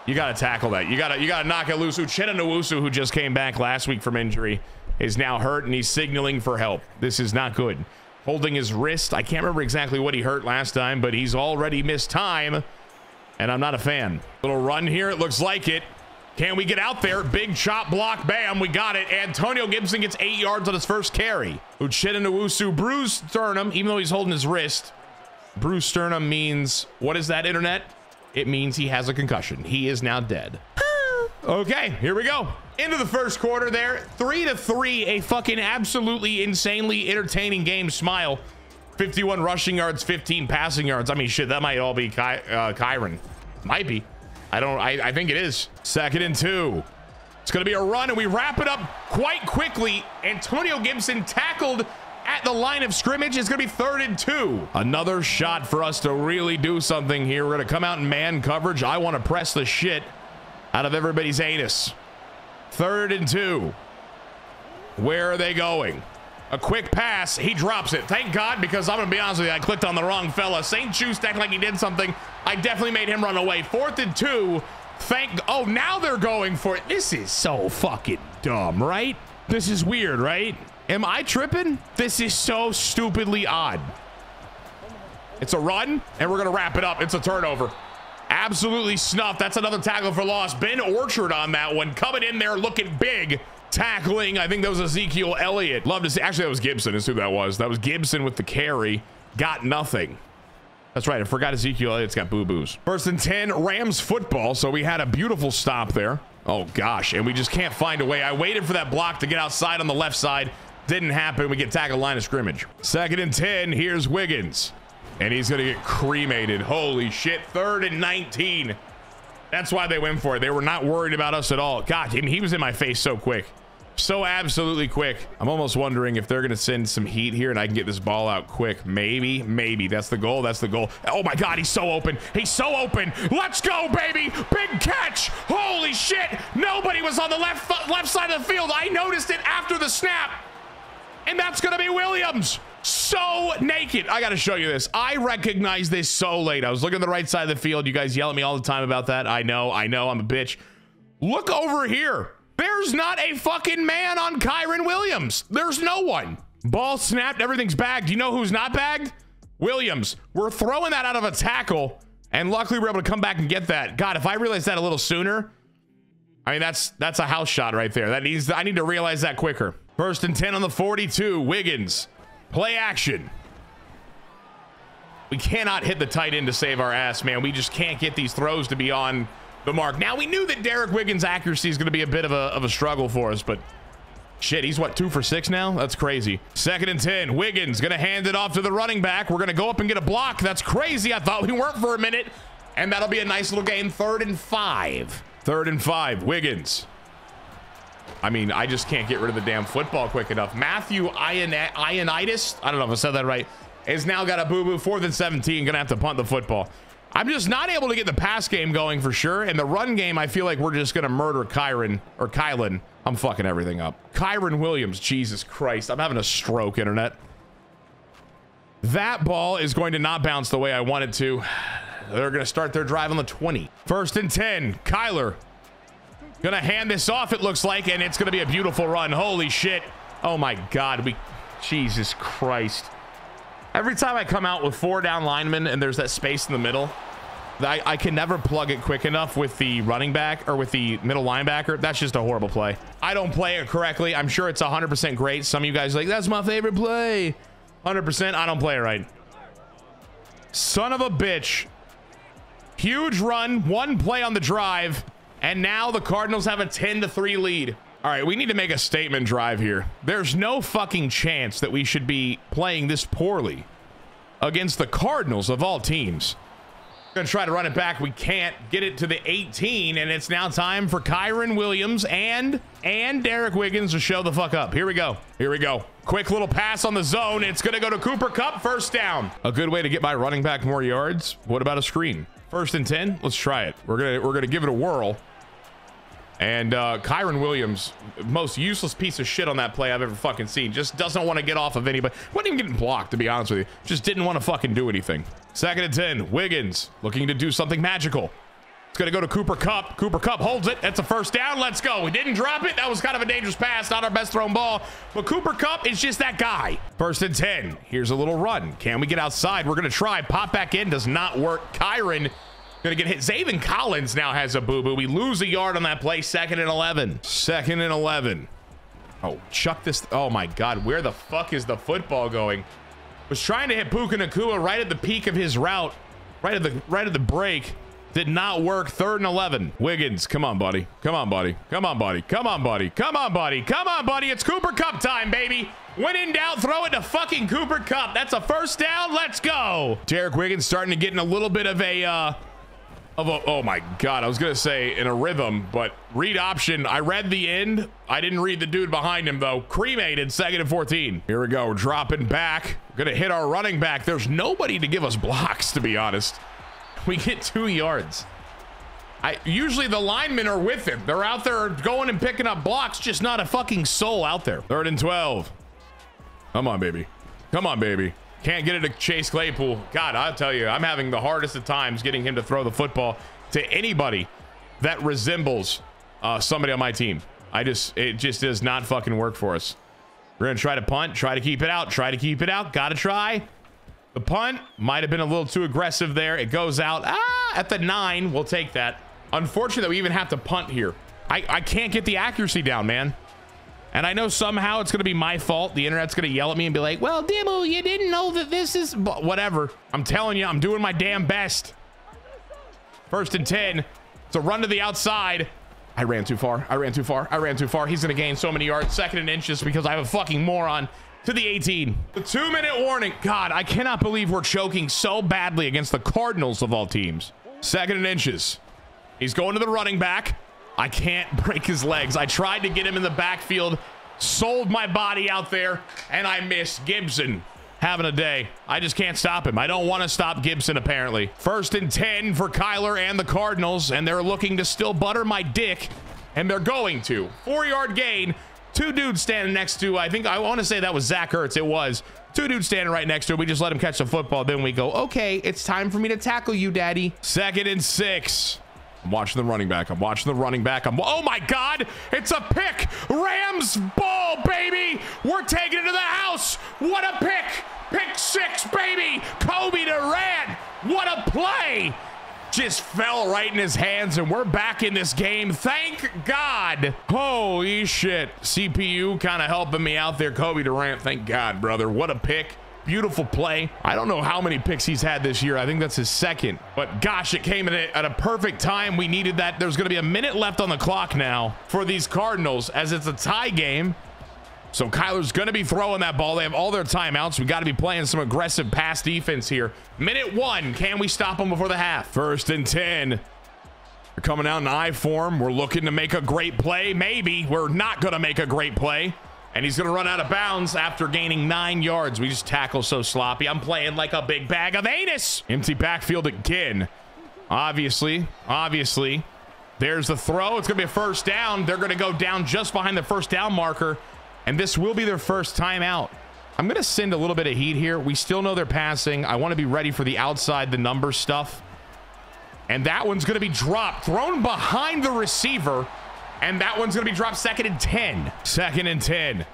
You got to tackle that. You got to you got to knock it loose. Uchenna Nwosu, who just came back last week from injury, is now hurt and he's signaling for help. This is not good holding his wrist. I can't remember exactly what he hurt last time, but he's already missed time, and I'm not a fan. Little run here. It looks like it. Can we get out there? Big chop block. Bam. We got it. Antonio Gibson gets eight yards on his first carry. Uchenna Nwosu bruised sternum, even though he's holding his wrist. Bruised sternum means, what is that, internet? It means he has a concussion. He is now dead. Okay, here we go. Into the first quarter there. Three to three, a fucking absolutely insanely entertaining game. Smile. 51 rushing yards, 15 passing yards. I mean, shit, that might all be Ky uh, Kyren. Might be. I don't, I, I think it is. Second and two. It's going to be a run, and we wrap it up quite quickly. Antonio Gibson tackled at the line of scrimmage. It's going to be third and two. Another shot for us to really do something here. We're going to come out in man coverage. I want to press the shit out of everybody's anus. Third and two. Where are they going? A quick pass. He drops it. Thank God, because I'm going to be honest with you, I clicked on the wrong fella. St. Juice acting like he did something. I definitely made him run away. Fourth and two. Thank. Oh, now they're going for it. This is so fucking dumb, right? This is weird, right? Am I tripping? This is so stupidly odd. It's a run, and we're going to wrap it up. It's a turnover. Absolutely snuffed. That's another tackle for loss. Ben Orchard on that one. Coming in there looking big. Tackling. I think that was Ezekiel Elliott. Love to see. Actually, that was Gibson is who that was. That was Gibson with the carry. Got nothing. That's right. I forgot Ezekiel Elliott's got boo-boos. First and 10, Rams football. So we had a beautiful stop there. Oh, gosh. And we just can't find a way. I waited for that block to get outside on the left side. Didn't happen. We get tackled line of scrimmage. Second and 10, here's Wiggins. And he's going to get cremated. Holy shit. Third and 19. That's why they went for it. They were not worried about us at all. God, he was in my face so quick so absolutely quick. I'm almost wondering if they're going to send some heat here and I can get this ball out quick. Maybe, maybe. That's the goal. That's the goal. Oh my God, he's so open. He's so open. Let's go, baby. Big catch. Holy shit. Nobody was on the left, left side of the field. I noticed it after the snap. And that's going to be Williams. So naked. I got to show you this. I recognize this so late. I was looking at the right side of the field. You guys yell at me all the time about that. I know. I know. I'm a bitch. Look over here. There's not a fucking man on Kyren Williams. There's no one. Ball snapped, everything's bagged. You know who's not bagged? Williams. We're throwing that out of a tackle, and luckily we're able to come back and get that. God, if I realized that a little sooner, I mean that's that's a house shot right there. That needs I need to realize that quicker. First and 10 on the 42. Wiggins. Play action. We cannot hit the tight end to save our ass, man. We just can't get these throws to be on the mark. Now, we knew that Derek Wiggins' accuracy is going to be a bit of a, of a struggle for us, but shit, he's what, two for six now? That's crazy. Second and 10. Wiggins going to hand it off to the running back. We're going to go up and get a block. That's crazy. I thought we weren't for a minute, and that'll be a nice little game. Third and five. Third and five. Wiggins. I mean, I just can't get rid of the damn football quick enough. Matthew Ioannidis, I don't know if I said that right, is now got a boo-boo. Fourth and 17. Going to have to punt the football. I'm just not able to get the pass game going for sure. And the run game, I feel like we're just going to murder Kyren or Kylen. I'm fucking everything up. Kyren Williams, Jesus Christ. I'm having a stroke, internet. That ball is going to not bounce the way I want it to. They're going to start their drive on the 20. First and 10. Kyler to hand this off, it looks like, and it's to be a beautiful run. Holy shit. Oh my God. We, Jesus Christ. Every time I come out with four down linemen and there's that space in the middle, I, I, can never plug it quick enough with the running back or with the middle linebacker. That's just a horrible play. I don't play it correctly. I'm sure it's 100% great. Some of you guys like, that's my favorite play. 100%. I don't play it right. Son of a bitch. Huge run. One play on the drive. And now the Cardinals have a 10 to 3 lead. All right, we need to make a statement drive here. There's no fucking chance that we should be playing this poorly against the Cardinals of all teams. Gonna try to run it back. We can't get it to the 18, and it's now time for Kyren Williams and and Derek Wiggins to show the fuck up. Here we go. Here we go. Quick little pass on the zone. It's gonna go to Cooper Kupp. First down. A good way to get my running back more yards. What about a screen? First and 10. Let's try it. We're gonna we're gonna give it a whirl. And uh, Kyren Williams, most useless piece of shit on that play I've ever fucking seen. Just doesn't want to get off of anybody. Wasn't even getting blocked, to be honest with you. Just didn't want to fucking do anything. Second and 10. Wiggins looking to do something magical. It's going to go to Cooper Kupp. Cooper Kupp holds it. That's a first down. Let's go. We didn't drop it. That was kind of a dangerous pass. Not our best thrown ball. But Cooper Kupp is just that guy. First and 10. Here's a little run. Can we get outside? We're going to try. Pop back in. Does not work. Kyren Gonna get hit. Zaven Collins now has a boo-boo. We lose a yard on that play. Second and 11. Second and 11. Oh, chuck this. Oh my God. Where the fuck is the football going? Was trying to hit Puka Nacua right at the peak of his route. Right at the right at the break. Did not work. Third and 11. Wiggins, come on, buddy. Come on, buddy. Come on, buddy. Come on, buddy. Come on, buddy. Come on, buddy. It's Cooper Kupp time, baby. When in doubt, throw it to fucking Cooper Kupp. That's a first down. Let's go. Derek Wiggins starting to get in a little bit of a, uh, of a, oh my God, I was going to say in a rhythm, but read option. I read the end. I didn't read the dude behind him, though. Cremated, second and 14. Here we go. Dropping back. Going to hit our running back. There's nobody to give us blocks, to be honest. We get two yards. I usually the linemen are with him. They're out there going and picking up blocks, just not a fucking soul out there. Third and 12. Come on, baby. Come on, baby. Can't get it to Chase Claypool. God, I'll tell you, I'm having the hardest of times getting him to throw the football to anybody that resembles uh, somebody on my team. I just, it just does not fucking work for us. We're going to try to punt, try to keep it out, try to keep it out. Got to try. The punt might have been a little too aggressive there. It goes out ah, at the nine. We'll take that. Unfortunate we even have to punt here. I, I can't get the accuracy down, man. And I know somehow it's going to be my fault. The internet's going to yell at me and be like, well, Dimmu, you didn't know that this is whatever. I'm telling you, I'm doing my damn best. First and 10. It's a run to the outside. I ran too far. I ran too far. I ran too far. He's going to gain so many yards. Second and inches because I have a fucking moron to the 18. The two minute warning. God, I cannot believe we're choking so badly against the Cardinals of all teams. Second and inches. He's going to the running back. I can't break his legs. I tried to get him in the backfield, sold my body out there, and I missed Gibson. Having a day. I just can't stop him. I don't want to stop Gibson, apparently. First and 10 for Kyler and the Cardinals, and they're looking to still butter my dick, and they're going to. Four yard gain Two dudes standing next to, I think, I want to say that was Zach Ertz. It was. Two dudes standing right next to him. We just let him catch the football. Then we go, okay, it's time for me to tackle you, daddy. Second and six. I'm watching the running back. I'm watching the running back. I'm, oh my God, it's a pick. Rams ball, baby. We're taking it to the house. What a pick. Pick six, baby. Cobie Durant. What a play just fell right in his hands and we're back in this game. Thank God. Holy shit. CPU kind of helping me out there. Cobie Durant, thank God, brother. What a pick. Beautiful play. I don't know how many picks he's had this year. I think that's his second. But gosh, it came at a, at a perfect time. We needed that. There's going to be a minute left on the clock now for these Cardinals as it's a tie game. So Kyler's going to be throwing that ball. They have all their timeouts. We got to be playing some aggressive pass defense here. Minute one. Can we stop them before the half? First and 10. We're coming out in I form. We're looking to make a great play. Maybe we're not going to make a great play. And he's going to run out of bounds after gaining nine yards. We just tackle so sloppy. I'm playing like a big bag of anus. Empty backfield again. Obviously, obviously. There's the throw. It's going to be a first down. They're going to go down just behind the first down marker. And this will be their first timeout. I'm going to send a little bit of heat here. We still know they're passing. I want to be ready for the outside the number stuff. And that one's going to be dropped, thrown behind the receiver. And that one's going to be dropped second and 10. Second and 10.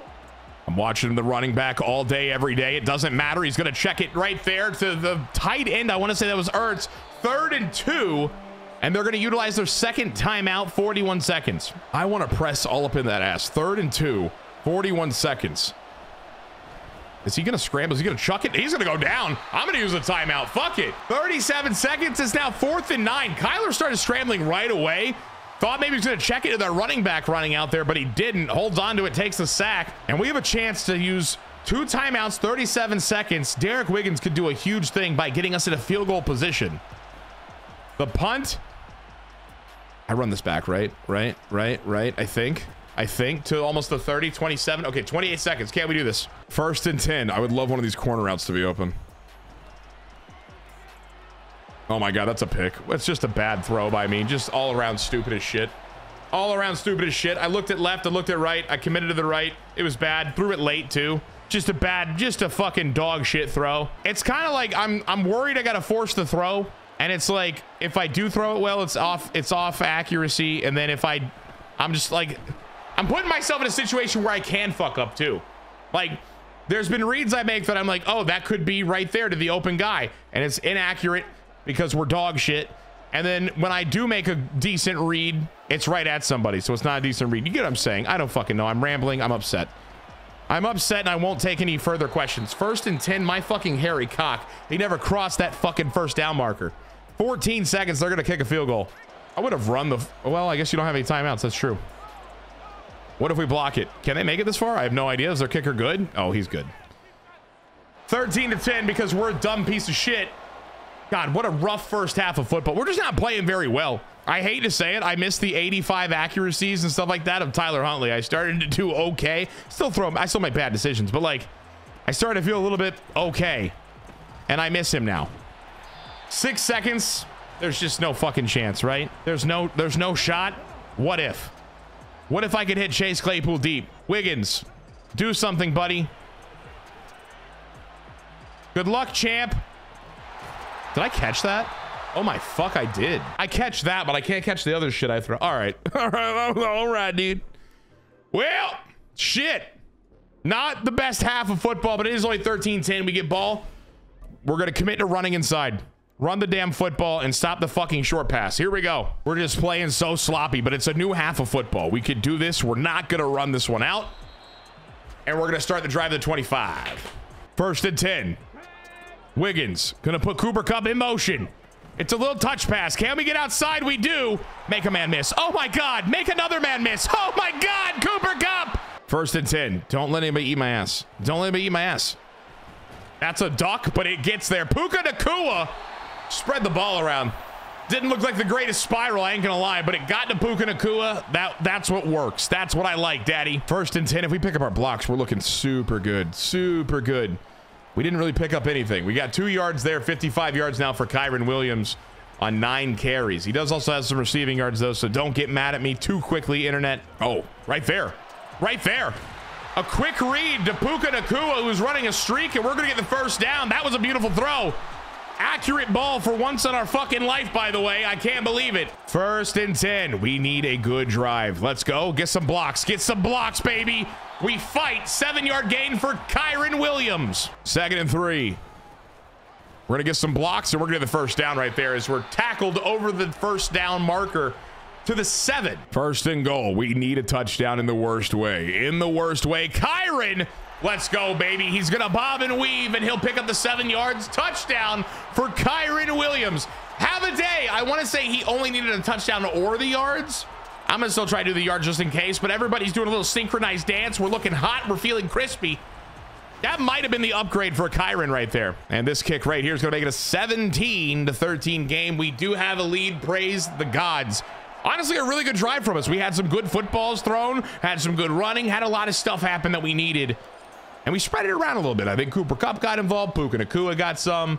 I'm watching the running back all day, every day. It doesn't matter. He's going to check it right there to the tight end. I want to say that was Ertz. Third and two. And they're going to utilize their second timeout, 41 seconds. I want to press all up in that ass. Third and two. 41 seconds. Is he going to scramble? Is he going to chuck it? He's going to go down. I'm going to use a timeout. Fuck it. 37 seconds. It's now fourth and nine. Kyler started scrambling right away. Thought maybe he was going to check it to their running back running out there, but he didn't. Holds on to it, takes the sack. And we have a chance to use two timeouts, 37 seconds. Derek Wiggins could do a huge thing by getting us in a field goal position. The punt. I run this back, right? Right, right, right. I think. I think, to almost the 30, 27. Okay, 28 seconds. Can't we do this? First and 10. I would love one of these corner routes to be open. Oh my God, that's a pick. That's just a bad throw by me. Just all around stupid as shit. All around stupid as shit. I looked at left, I looked at right. I committed to the right. It was bad. Threw it late too. Just a bad, just a fucking dog shit throw. It's kind of like I'm I'm worried I gotta force the throw. And it's like if I do throw it well, it's off, it's off accuracy. And then if I I'm just like I'm putting myself in a situation where I can fuck up too. Like, there's been reads I make that I'm like, oh, that could be right there to the open guy. And it's inaccurate because we're dog shit. And then when I do make a decent read, it's right at somebody. So it's not a decent read. You get what I'm saying? I don't fucking know. I'm rambling. I'm upset. I'm upset and I won't take any further questions. First and 10, my fucking hairy cock. They never crossed that fucking first down marker. 14 seconds. They're going to kick a field goal. I would have run the... Well, I guess you don't have any timeouts. That's true. What if we block it? Can they make it this far? I have no idea. Is their kicker good? Oh, he's good. 13 to 10 because we're a dumb piece of shit. God, what a rough first half of football. We're just not playing very well. I hate to say it. I missed the 85 accuracies and stuff like that of Tyler Huntley. I started to do okay. Still throw I still make bad decisions, but like I started to feel a little bit okay. And I miss him now. Six seconds. There's just no fucking chance, right? There's no there's no shot. What if? What if I could hit Chase Claypool deep? Wiggins, do something, buddy. Good luck, champ. Did I catch that? Oh my fuck, I did. I catch that, but I can't catch the other shit I throw. All right. All right, dude. Well, shit. Not the best half of football, but it is only 13-10. We get ball. We're going to commit to running inside. Run the damn football and stop the fucking short pass. Here we go. We're just playing so sloppy, but it's a new half of football. We could do this. We're not going to run this one out. And we're going to start the drive to 25. First and 10. Wiggins to put Cooper Kupp in motion. It's a little touch pass. Can we get outside? We do. Make a man miss. Oh my God. Make another man miss. Oh my God. Cooper Kupp. First and 10. Don't let anybody eat my ass. Don't let anybody eat my ass. That's a duck, but it gets there. Puka Nacua spread the ball around. Didn't look like the greatest spiral, I ain't gonna lie, but it got to Puka Nacua. That, that's what works. That's what I like, Daddy. First and 10. If we pick up our blocks, we're looking super good. Super good. We didn't really pick up anything. We got two yards there, 55 yards now for Kyren Williams on nine carries. He does also have some receiving yards, though, so don't get mad at me too quickly, Internet. Oh, right there. Right there. A quick read to Puka Nacua, who's running a streak, and we're going to get the first down. That was a beautiful throw. Accurate ball for once in our fucking life, by the way. I can't believe it. First and 10. We need a good drive. Let's go. Get some blocks. Get some blocks, baby. We fight. Seven yard gain for Kyren Williams. Second and three. We're going to get some blocks, and we're going to get the first down right there as we're tackled over the first down marker to the seven. First and goal. We need a touchdown in the worst way. In the worst way. Kyren. Let's go, baby. He's going to bob and weave, and he'll pick up the seven yards. Touchdown for Kyren Williams. Have a day. I want to say he only needed a touchdown or the yards. I'm going to still try to do the yard just in case, but everybody's doing a little synchronized dance. We're looking hot. We're feeling crispy. That might have been the upgrade for Kyren right there. And this kick right here is going to make it a 17 to 13 game. We do have a lead. Praise the gods. Honestly, a really good drive from us. We had some good footballs thrown, had some good running, had a lot of stuff happen that we needed and we spread it around a little bit. I think Cooper Kupp got involved. Puka Nacua got some.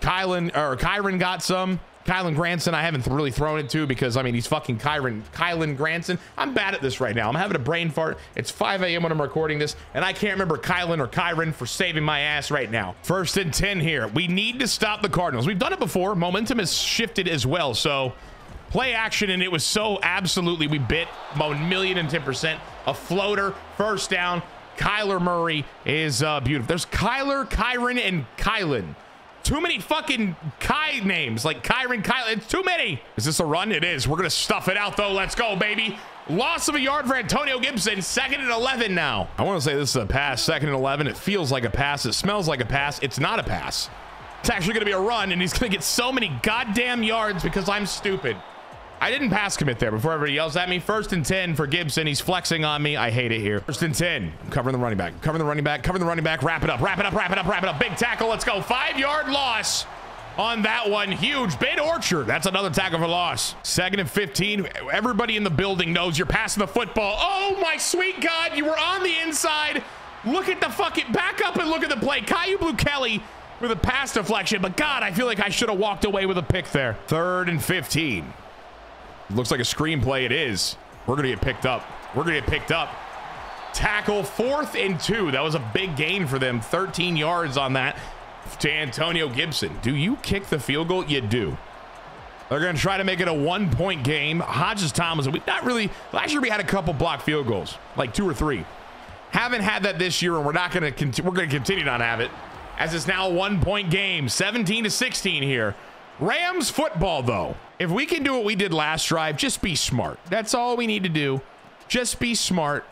Kylen or Kyren got some. Kylen Granson, I haven't really thrown it to because I mean he's fucking Kyren, Kylen Granson. I'm bad at this right now. I'm having a brain fart. It's 5 a.m. when I'm recording this, and I can't remember Kylen or Kyren for saving my ass right now. First and 10 here. We need to stop the Cardinals. We've done it before. Momentum has shifted as well. So play action, and it was so absolutely we bit a million and ten percent. A floater, first down. Kyler Murray is uh, beautiful. There's Kyler, Kyren, and Kylen. Too many fucking Kai names like Kyren, Kylen. It's too many. Is this a run? It is. We're going to stuff it out, though. Let's go, baby. Loss of a yard for Antonio Gibson. Second and 11 now. I want to say this is a pass. Second and 11. It feels like a pass. It smells like a pass. It's not a pass. It's actually going to be a run, and he's going to get so many goddamn yards because I'm stupid. I didn't pass commit there before everybody yells at me. First and 10 for Gibson. He's flexing on me. I hate it here. First and 10. I'm covering the running back. Covering the running back. Covering the running back. Wrap it up. Wrap it up. Wrap it up. Wrap it up. Big tackle. Let's go. Five yard loss on that one. Huge. Bait Orchard. That's another tackle for loss. Second and 15. Everybody in the building knows you're passing the football. Oh, my sweet God. You were on the inside. Look at the fucking back up and look at the play. Kyu Blu Kelly with a pass deflection. But God, I feel like I should have walked away with a pick there. Third and 15. Looks like a screenplay. It is. We're going to get picked up. We're going to get picked up. Tackle fourth and two. That was a big gain for them. 13 yards on that to Antonio Gibson. Do you kick the field goal? You do. They're going to try to make it a one point game. Hodges Thomas, we not really. Last year we had a couple block field goals, like two or three. Haven't had that this year, and we're not going to. We're going to continue to not have it, as it's now a one point game, 17 to 16 here. Rams football, though. If we can do what we did last drive, just be smart. That's all we need to do. Just be smart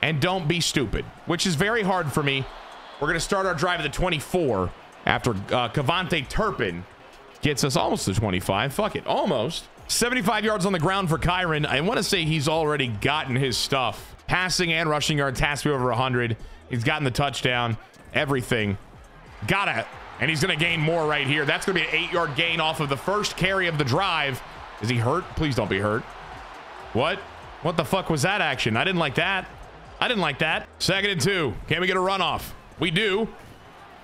and don't be stupid, which is very hard for me. We're going to start our drive at the 24 after uh, KaVontae Turpin Gets us almost to 25. Fuck it. Almost. 75 yards on the ground for Kyren. I want to say he's already gotten his stuff. Passing and rushing yards has to be over 100. He's gotten the touchdown. Everything. Gotta. And he's going to gain more right here. That's going to be an eight-yard gain off of the first carry of the drive. Is he hurt? Please don't be hurt. What? What the fuck was that action? I didn't like that. I didn't like that. Second and two. Can we get a runoff? We do.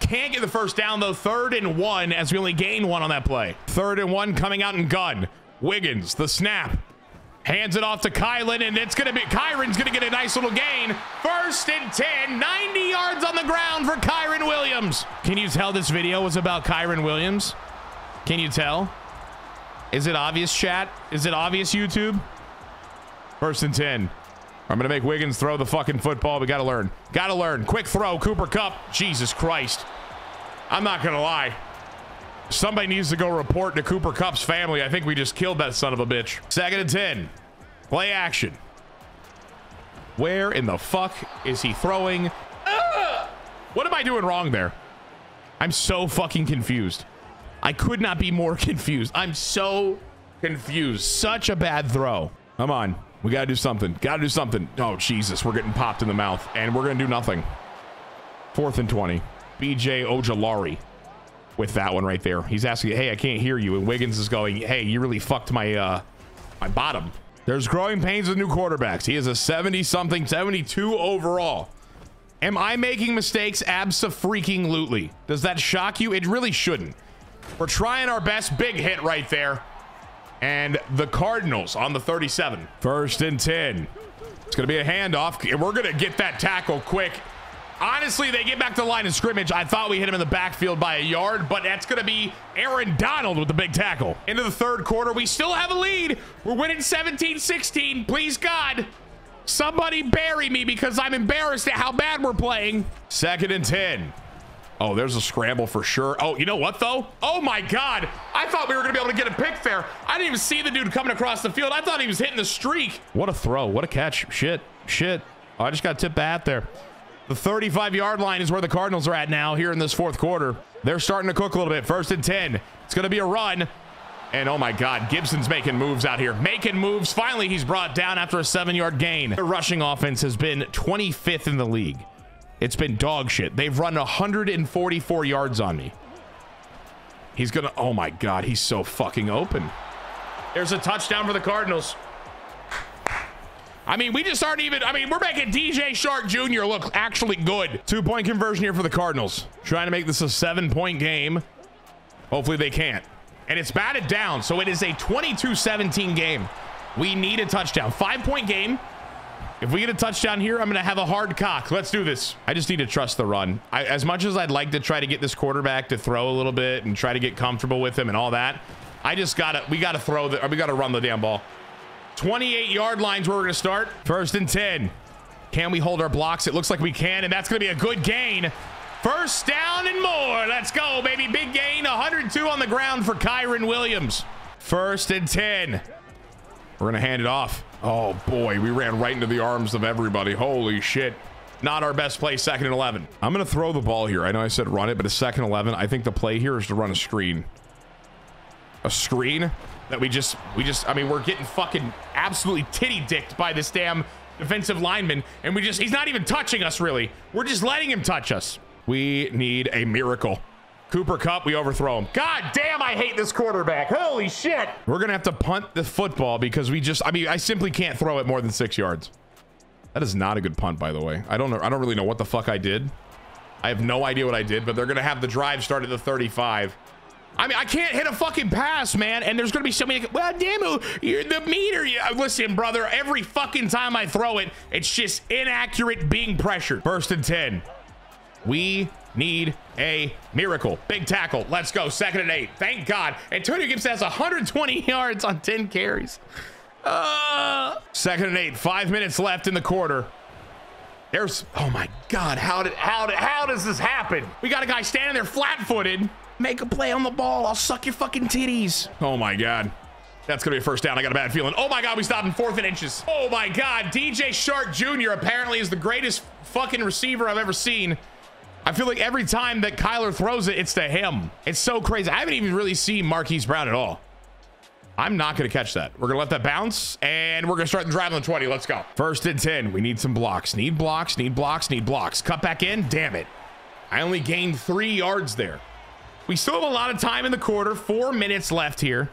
Can't get the first down, though. Third and one, as we only gain one on that play. Third and one coming out in gun. Wiggins, the snap. Hands it off to Kylen, and it's going to be Kyren's going to get a nice little gain. First and 10, 90 yards on the ground for Kyren Williams. Can you tell this video was about Kyren Williams? Can you tell? Is it obvious, chat? Is it obvious, YouTube? First and 10. I'm going to make Wiggins throw the fucking football. We got to learn. Got to learn. Quick throw. Cooper Kupp. Jesus Christ. I'm not going to lie. Somebody needs to go report to Cooper Kupp's family. I think we just killed that son of a bitch. Second and 10. Play action. Where in the fuck is he throwing? Ah! What am I doing wrong there? I'm so fucking confused. I could not be more confused. I'm so confused. Such a bad throw. Come on. We got to do something. Got to do something. Oh, Jesus. We're getting popped in the mouth, and we're going to do nothing. Fourth and 20. BJ Ojulari with that one right there. He's asking, hey, I can't hear you. And Wiggins is going, hey, you really fucked my, uh, my bottom. There's growing pains with new quarterbacks. He is a 70-something, 72 overall. Am I making mistakes? Abso-freaking-lutely. Does that shock you? It really shouldn't. We're trying our best. Big hit right there and the Cardinals on the 37. First and 10. It's going to be a handoff. We're going to get that tackle quick. Honestly, they get back to the line of scrimmage. I thought we hit him in the backfield by a yard, but that's going to be Aaron Donald with the big tackle. Into the third quarter, we still have a lead. We're winning 17-16. Please, God, somebody bury me because I'm embarrassed at how bad we're playing. Second and 10. Oh, there's a scramble for sure. Oh, you know what, though? Oh, my God. I thought we were going to be able to get a pick there. I didn't even see the dude coming across the field. I thought he was hitting the streak. What a throw. What a catch. Shit. Shit. Oh, I just got tipped the there. The 35-yard line is where the Cardinals are at now here in this fourth quarter. They're starting to cook a little bit. First and 10. It's going to be a run. And oh my God, Gibson's making moves out here. Making moves. Finally, he's brought down after a seven-yard gain. The rushing offense has been 25th in the league. It's been dog shit. They've run 144 yards on me. He's gonna, oh my God, he's so fucking open. There's a touchdown for the Cardinals. I mean, we just aren't even, I mean, we're making DJ Chark Jr. look actually good. Two point conversion here for the Cardinals. Trying to make this a seven point game. Hopefully they can't. And it's batted down, so it is a 22-17 game. We need a touchdown. Five point game. If we get a touchdown here, I'm going to have a hard cock. Let's do this. I just need to trust the run. I, as much as I'd like to try to get this quarterback to throw a little bit and try to get comfortable with him and all that, I just got to, we got to throw the, we got to run the damn ball. 28 yard lines where we're going to start. First and 10. Can we hold our blocks? It looks like we can, and that's going to be a good gain. First down and more. Let's go, baby. Big gain. 102 on the ground for Kyren Williams. First and 10. We're going to hand it off. Oh boy, we ran right into the arms of everybody. Holy shit. Not our best play, second and 11. I'm going to throw the ball here. I know I said run it, but a second 11. I think the play here is to run a screen. A screen that we just, we just, I mean, we're getting fucking absolutely titty dicked by this damn defensive lineman. And we just, he's not even touching us really. We're just letting him touch us. We need a miracle. Cooper Kupp, we overthrow him. God damn, I hate this quarterback. Holy shit. We're going to have to punt the football because we just, I mean, I simply can't throw it more than six yards. That is not a good punt, by the way. I don't know. I don't really know what the fuck I did. I have no idea what I did, but they're going to have the drive start at the 35. I mean, I can't hit a fucking pass, man. And there's going to be so many. well, damn, you're the meter. Yeah, listen, brother, every fucking time I throw it, it's just inaccurate being pressured. First and 10. We need a miracle. Big tackle. Let's go. Second and eight. Thank God. Antonio Gibson has 120 yards on 10 carries. Uh, second and eight. Five minutes left in the quarter. There's, oh my God. How did, how did, how does this happen? We got a guy standing there flat footed. Make a play on the ball. I'll suck your fucking titties. Oh my God. That's going to be a first down. I got a bad feeling. Oh my God, we stopped in fourth and inches. Oh my God. DJ Chark Jr. apparently is the greatest fucking receiver I've ever seen. I feel like every time that Kyler throws it, it's to him. It's so crazy. I haven't even really seen Marquise Brown at all. I'm not going to catch that. We're going to let that bounce, and we're going to start the drive on the 20. Let's go. First and 10. We need some blocks. Need blocks, need blocks, need blocks. Cut back in. Damn it. I only gained three yards there. We still have a lot of time in the quarter. Four minutes left here.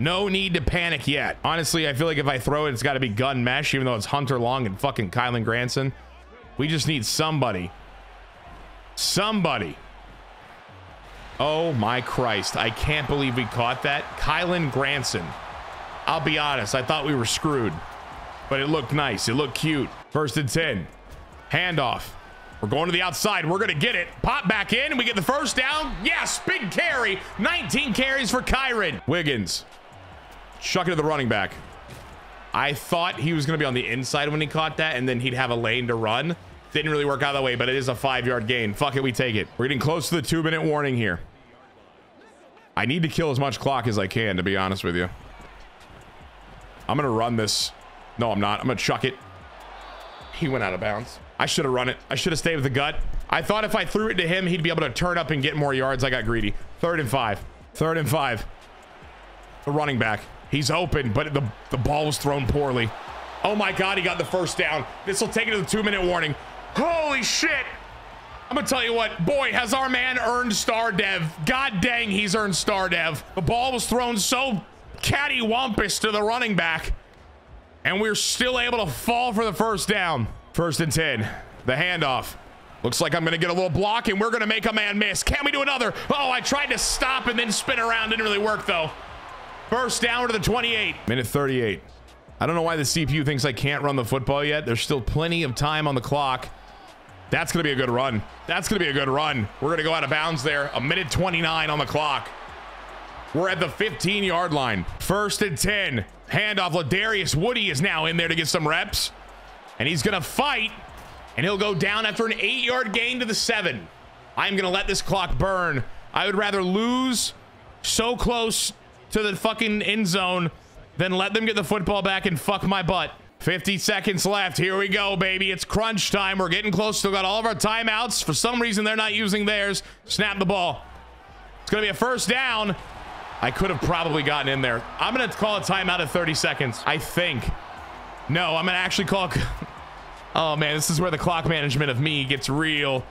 No need to panic yet. Honestly, I feel like if I throw it, it's got to be gun mesh, even though it's Hunter Long and fucking Kylen Granson. We just need somebody. Somebody Oh my Christ. I can't believe we caught that. Kylen Granson. I'll be honest, I thought we were screwed, but it looked nice. It looked cute. First and 10. Handoff. We're going to the outside. We're going to get it. Pop back in, and we get the first down. Yes, big carry. 19 carries for Kyren. Wiggins. Chuck it to the running back. I thought he was going to be on the inside when he caught that, and then he'd have a lane to run. Didn't really work out that way, but it is a five-yard gain. Fuck it, we take it. We're getting close to the two-minute warning here. I need to kill as much clock as I can, to be honest with you. I'm going to run this. No, I'm not. I'm going to chuck it. He went out of bounds. I should have run it. I should have stayed with the gut. I thought if I threw it to him, he'd be able to turn up and get more yards. I got greedy. Third and five. Third and five. The running back. He's open, but the, the ball was thrown poorly. Oh my God, he got the first down. This will take it to the two minute warning. Holy shit. I'm gonna tell you what, boy, has our man earned star dev. God dang, he's earned star dev. The ball was thrown so cattywampus to the running back, and we're still able to fall for the first down. First and 10, the handoff. Looks like I'm gonna get a little block, and we're gonna make a man miss. Can we do another? Oh, I tried to stop and then spin around. Didn't really work, though. First down to the 28. Minute 38. I don't know why the CPU thinks I can't run the football yet. There's still plenty of time on the clock. That's going to be a good run. That's going to be a good run. We're going to go out of bounds there. A minute 29 on the clock. We're at the 15 yard line. First and 10. Handoff. Ladarius Woody is now in there to get some reps. And he's going to fight. And he'll go down after an eight yard gain to the seven. I'm going to let this clock burn. I would rather lose so close to the fucking end zone than let them get the football back and fuck my butt. 50 seconds left. Here we go, baby. It's crunch time. We're getting close. Still got all of our timeouts. For some reason, they're not using theirs. Snap the ball. It's going to be a first down. I could have probably gotten in there. I'm going to call a timeout at 30 seconds. I think. No, I'm going to actually call... oh, man. This is where the clock management of me gets real,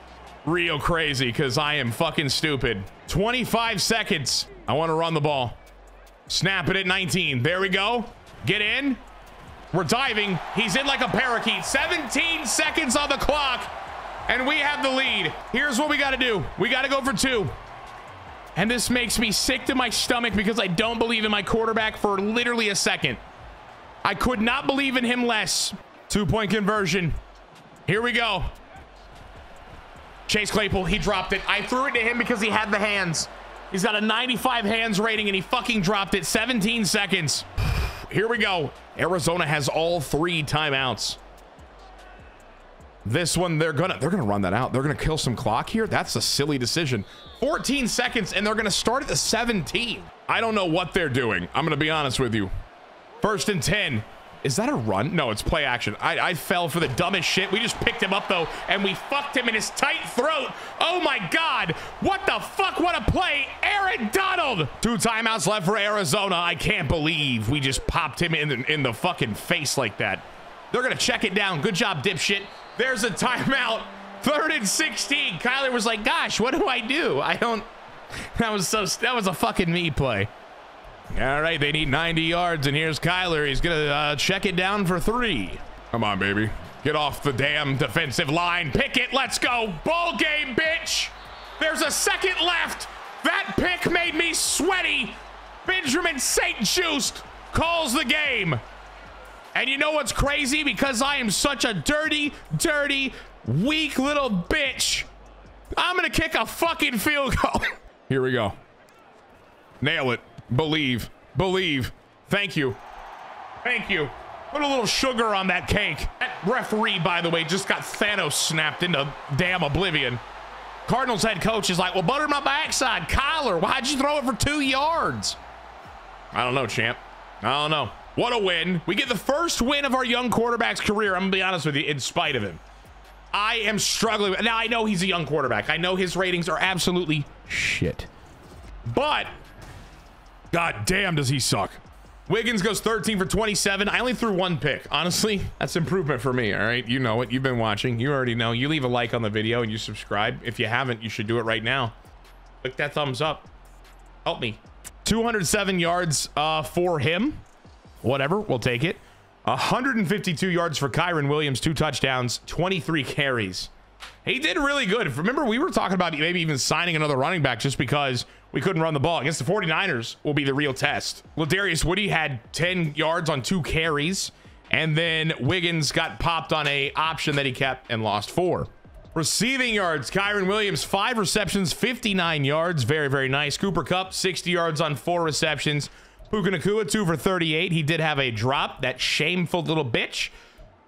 real crazy because I am fucking stupid. 25 seconds. I want to run the ball. Snap it at 19. There we go. Get in. We're diving. He's in like a parakeet. 17 seconds on the clock. And we have the lead. Here's what we got to do. We got to go for two. And this makes me sick to my stomach because I don't believe in my quarterback for literally a second. I could not believe in him less. Two point conversion. Here we go. Chase Claypool, he dropped it. I threw it to him because he had the hands. He's got a 95 hands rating and he fucking dropped it. 17 seconds. Here we go. Arizona has all three timeouts. This one, they're gonna they're gonna run that out. They're gonna kill some clock here. That's a silly decision. 14 seconds, and they're gonna start at the 17. I don't know what they're doing. I'm gonna be honest with you. First and 10. Is that a run? No, it's play action. I, I fell for the dumbest shit. We just picked him up, though, and we fucked him in his tight throat. Oh, my God. What the fuck? What a play. Aaron Donald. Two timeouts left for Arizona. I can't believe we just popped him in the, in the fucking face like that. They're going to check it down. Good job, dipshit. There's a timeout. Third and 16. Kyler was like, gosh, what do I do? I don't... That was so... That was a fucking me play. All right, they need 90 yards, and here's Kyler. He's going to uh, check it down for three. Come on, baby. Get off the damn defensive line. Pick it. Let's go. Ball game, bitch. There's a second left. That pick made me sweaty. Benjamin St-Juste calls the game. And you know what's crazy? Because I am such a dirty, dirty, weak little bitch. I'm going to kick a fucking field goal. Here we go. Nail it. Believe. Believe. Thank you. Thank you. Put a little sugar on that cake. That referee, by the way, just got Thanos snapped into damn oblivion. Cardinals head coach is like, well, butter my backside. Kyler, why'd you throw it for two yards? I don't know, champ. I don't know. What a win. We get the first win of our young quarterback's career. I'm going to be honest with you, in spite of him. I am struggling. Now, I know he's a young quarterback. I know his ratings are absolutely shit. But, god damn, does he suck. Wiggins goes 13 for 27. I only threw one pick. Honestly, that's improvement for me. All right. You know it. You've been watching. You already know. You leave a like on the video and you subscribe. If you haven't, you should do it right now. Click that thumbs up. Help me. 207 yards uh, for him. Whatever. We'll take it. 152 yards for Kyren Williams, two touchdowns, 23 carries. He did really good. Remember, we were talking about maybe even signing another running back just because we couldn't run the ball. Against the 49ers will be the real test. Ladarius Woody had 10 yards on two carries, and then Wiggins got popped on a option that he kept and lost four. Receiving yards, Kyren Williams, five receptions, 59 yards. Very, very nice. Cooper Kupp, 60 yards on four receptions. Puka Nacua, two for 38. He did have a drop, that shameful little bitch.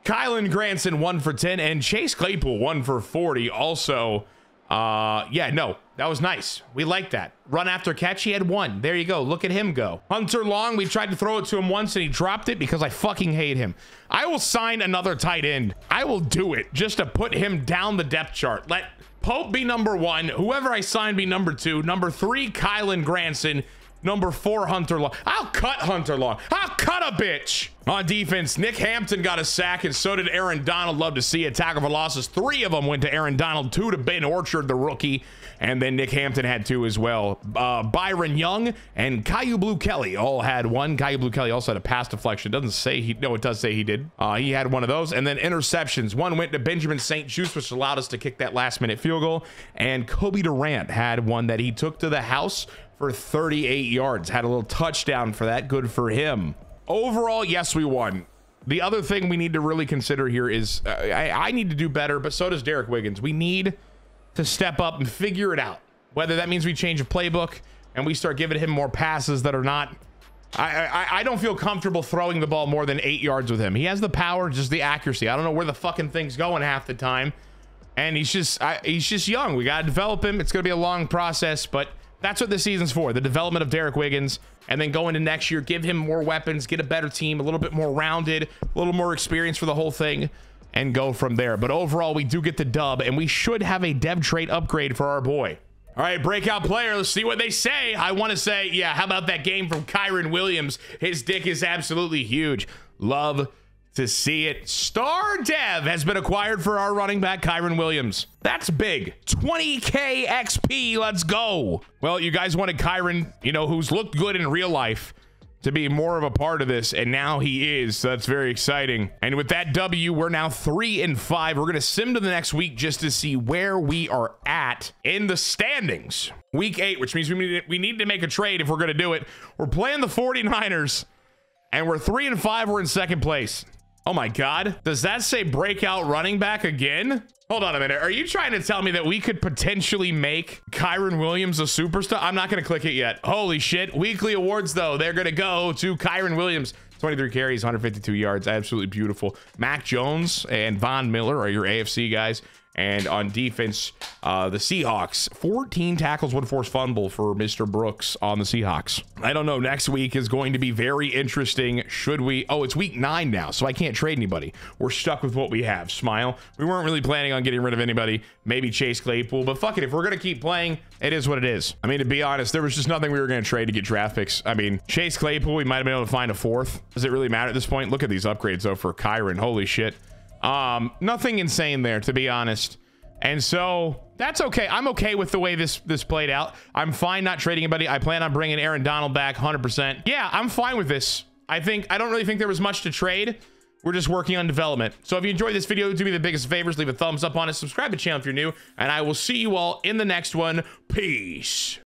Kylen Granson, one for 10, and Chase Claypool, one for 40. Also, uh, yeah, no, that was nice. We like that. Run after catch, he had one. There you go. Look at him go. Hunter Long, we tried to throw it to him once and he dropped it because I fucking hate him. I will sign another tight end. I will do it just to put him down the depth chart. Let Pope be number one. Whoever I sign be number two. Number three, Kylen Granson. Number four, Hunter Long. I'll cut Hunter Long. I'll cut a bitch. On defense, Nick Hampton got a sack, and so did Aaron Donald. Love to see it. Tackle for losses. Three of them went to Aaron Donald, two to Ben Orchard, the rookie, and then Nick Hampton had two as well. Uh, Byron Young and Kyu Blu Kelly all had one. Kyu Blu Kelly also had a pass deflection. Doesn't say he, no, it does say he did. Uh, he had one of those. And then interceptions. One went to Benjamin St-Juste, which allowed us to kick that last minute field goal. And Cobie Durant had one that he took to the house for 38 yards. Had a little touchdown for that. Good for him. Overall, yes, we won. The other thing we need to really consider here is uh, I, I need to do better, but so does Derek Wiggins. We need to step up and figure it out. Whether that means we change a playbook and we start giving him more passes that are not. I, I, I don't feel comfortable throwing the ball more than eight yards with him. He has the power, just the accuracy. I don't know where the fucking thing's going half the time, and he's just I, he's just young. We got to develop him. It's gonna be a long process, but that's what this season's for the development of Derek Wiggins. And then go into next year, give him more weapons, get a better team, a little bit more rounded, a little more experience for the whole thing, and go from there. But overall, we do get the dub, and we should have a dev trait upgrade for our boy. All right, breakout player. Let's see what they say. I want to say, yeah, how about that game from Kyren Williams? His dick is absolutely huge. Love to see it. Star Dev has been acquired for our running back, Kyren Williams. That's big. 20K XP. Let's go. Well, you guys wanted Kyron, you know, who's looked good in real life to be more of a part of this, and now he is. So that's very exciting. And with that W, we're now three and five. We're gonna sim to the next week just to see where we are at in the standings. Week eight, which means we need, we need to make a trade if we're gonna do it. We're playing the 49ers, and we're three and five. We're in second place. Oh my God. Does that say breakout running back again? Hold on a minute. Are you trying to tell me that we could potentially make Kyren Williams a superstar? I'm not going to click it yet. Holy shit. Weekly awards, though. They're going to go to Kyren Williams. 23 carries, 152 yards. Absolutely beautiful. Mac Jones and Von Miller are your AFC guys. And on defense, uh, the Seahawks, 14 tackles, one forced fumble for Mr. Brooks on the Seahawks. I don't know. Next week is going to be very interesting. Should we? Oh, it's week nine now, so I can't trade anybody. We're stuck with what we have. Smile. We weren't really planning on getting rid of anybody. Maybe Chase Claypool, but fuck it. If we're going to keep playing, it is what it is. I mean, to be honest, there was just nothing we were going to trade to get draft picks. I mean, Chase Claypool, we might have been able to find a fourth. Does it really matter at this point? Look at these upgrades, though, for Kyren. Holy shit. Um, nothing insane there, to be honest. And so that's okay. I'm okay with the way this this played out. I'm fine not trading anybody. I plan on bringing Aaron Donald back 100%. Yeah, I'm fine with this. I think I don't really think there was much to trade. We're just working on development. So if you enjoyed this video, do me the biggest favors. Leave a thumbs up on it. Subscribe to the channel if you're new. And I will see you all in the next one. Peace.